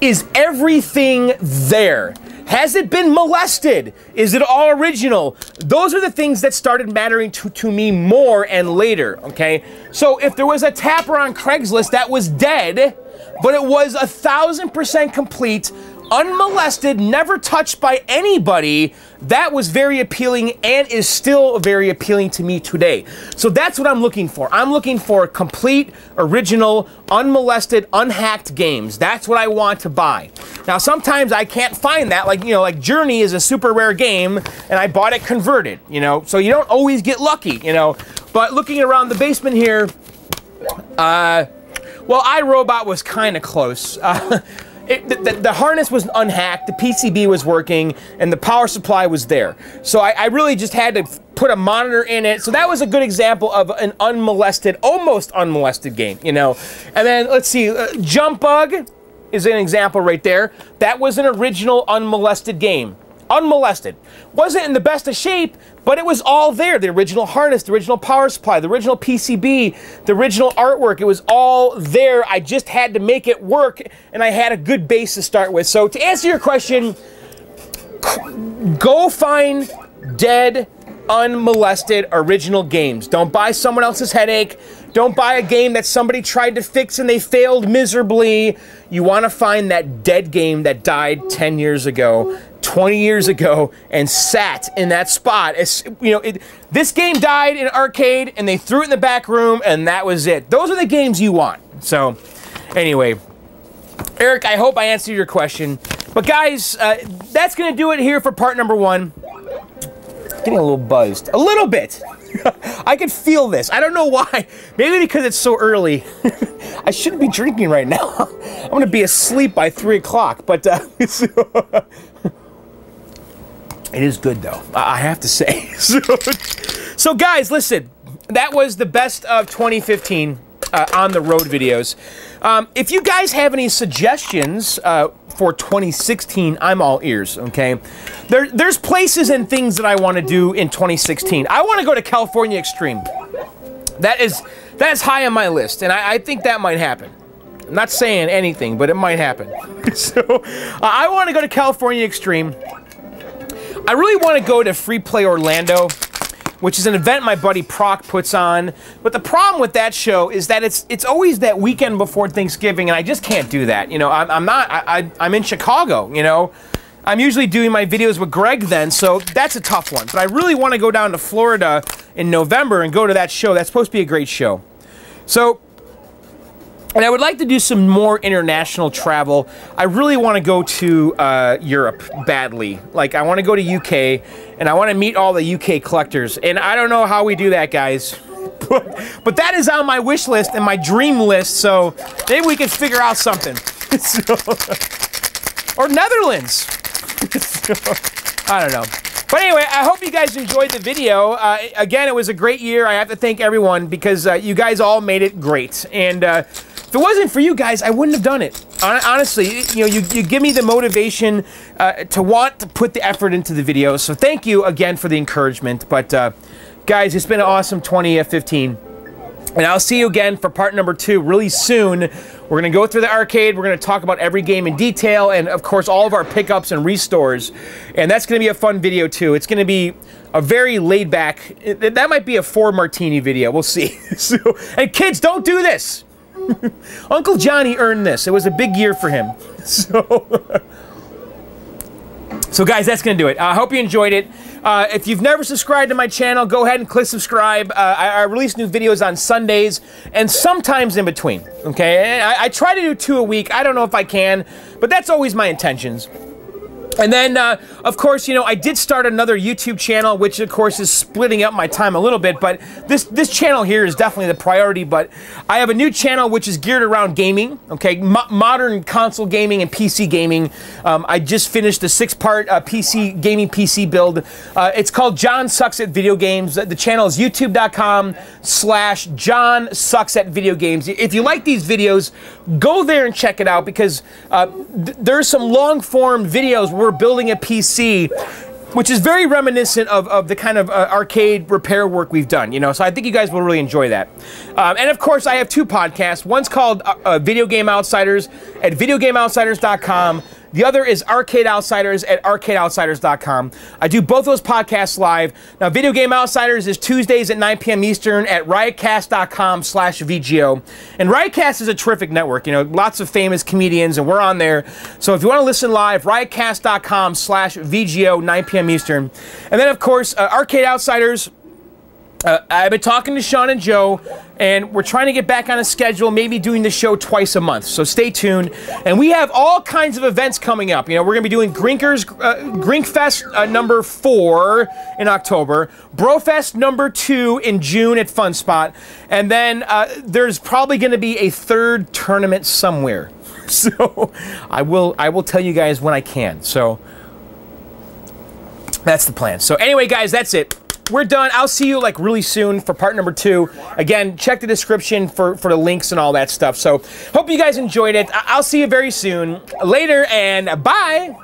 Is everything there? Has it been molested? Is it all original? Those are the things that started mattering to, to me more and later, okay? So if there was a tapper on Craigslist that was dead, but it was a thousand percent complete, unmolested, never touched by anybody, that was very appealing and is still very appealing to me today. So that's what I'm looking for. I'm looking for complete, original, unmolested, unhacked games. That's what I want to buy. Now, sometimes I can't find that. Like, you know, like Journey is a super rare game and I bought it converted, you know, so you don't always get lucky, you know. But looking around the basement here, uh, well, iRobot was kind of close. *laughs* Uh, it, the, the, the harness was unhacked, the PCB was working, and the power supply was there. So I, I really just had to put a monitor in it. So that was a good example of an unmolested, almost unmolested game, you know. And then let's see, uh, Jump Bug is an example right there. That was an original unmolested game. Unmolested. Wasn't in the best of shape, but it was all there. The original harness, the original power supply, the original PCB, the original artwork. It was all there. I just had to make it work, and I had a good base to start with. So to answer your question, go find dead, unmolested original games. Don't buy someone else's headache. Don't buy a game that somebody tried to fix and they failed miserably. You want to find that dead game that died 10 years ago, 20 years ago, and sat in that spot. It's, you know, it, this game died in arcade and they threw it in the back room and that was it. Those are the games you want. So, anyway, Eric, I hope I answered your question. But guys, uh, that's going to do it here for part number one. Getting a little buzzed. A little bit. *laughs* I can feel this. I don't know why. Maybe because it's so early. *laughs* I shouldn't be drinking right now. *laughs* I'm going to be asleep by 3 o'clock. But uh, it is good, though. I have to say. *laughs* so, so, guys, listen. That was the best of 2015 uh, on the road videos. Um, if you guys have any suggestions uh, for 2016, I'm all ears. Okay, there, there's places and things that I want to do in 2016. I want to go to California Extreme. That is that is high on my list, and I, I think that might happen. I'm not saying anything, but it might happen. *laughs* so uh, I want to go to California Extreme. I really want to go to Free Play Orlando, which is an event my buddy Proc puts on. But the problem with that show is that it's it's always that weekend before Thanksgiving, and I just can't do that. You know, I'm, I'm not. I, I, I'm in Chicago. You know. I'm usually doing my videos with Greg then, so that's a tough one. But I really want to go down to Florida in November and go to that show. That's supposed to be a great show. So, and I would like to do some more international travel. I really want to go to uh, Europe badly. Like, I want to go to UK, and I want to meet all the UK collectors. And I don't know how we do that, guys. But, *laughs* but that is on my wish list and my dream list, so maybe we can figure out something. *laughs* So, or Netherlands. *laughs* I don't know. But anyway, I hope you guys enjoyed the video. Uh, again, it was a great year. I have to thank everyone because uh, you guys all made it great. And uh, if it wasn't for you guys, I wouldn't have done it. Honestly, you know, you, you give me the motivation uh, to want to put the effort into the video. So thank you again for the encouragement. But uh, guys, it's been an awesome 2015. And I'll see you again for part number two really soon. We're going to go through the arcade. We're going to talk about every game in detail and, of course, all of our pickups and restores. And that's going to be a fun video, too. It's going to be a very laid back, that might be a four martini video. We'll see. *laughs* so, and kids, don't do this. *laughs* Uncle Johnny earned this. It was a big year for him. *laughs* So, so guys, that's going to do it. I hope you enjoyed it. Uh, if you've never subscribed to my channel, go ahead and click subscribe. Uh, I, I, release new videos on Sundays and sometimes in between. Okay, I, I try to do two a week. I don't know if I can, but that's always my intentions. And then, uh, of course, you know, I did start another YouTube channel, which of course is splitting up my time a little bit, but this, this channel here is definitely the priority, but I have a new channel which is geared around gaming, okay, Mo modern console gaming and PC gaming. Um, I just finished a six-part uh, PC, gaming PC build. Uh, it's called John Sucks at Video Games. The channel is youtube.com slash John Sucks at Video Games. If you like these videos, go there and check it out because uh, th there's some long-form videos we're building a PC which is very reminiscent of, of the kind of uh, arcade repair work we've done, you know, so I think you guys will really enjoy that. Um, and of course, I have two podcasts. One's called uh, uh, Video Game Outsiders at videogameoutsiders.com. The other is Arcade Outsiders at arcadeoutsiders.com. I do both those podcasts live. Now, Video Game Outsiders is Tuesdays at 9 p.m. Eastern at riotcast.com slash VGO. And Riotcast is a terrific network. You know, lots of famous comedians, and we're on there. So if you want to listen live, riotcast.com slash VGO, 9 p.m. Eastern. And then, of course, uh, Arcade Outsiders uh, I've been talking to Sean and Joe, and we're trying to get back on a schedule, maybe doing the show twice a month. So stay tuned. And we have all kinds of events coming up. You know, we're going to be doing Grinkers, uh, Grinkfest uh, number four in October, Brofest number two in June at Funspot, and then uh, there's probably going to be a third tournament somewhere. *laughs* So I will I will tell you guys when I can. So that's the plan. So anyway, guys, that's it we're done. I'll see you like really soon for part number two. Again, check the description for, for the links and all that stuff. So hope you guys enjoyed it. I'll see you very soon. Later and bye.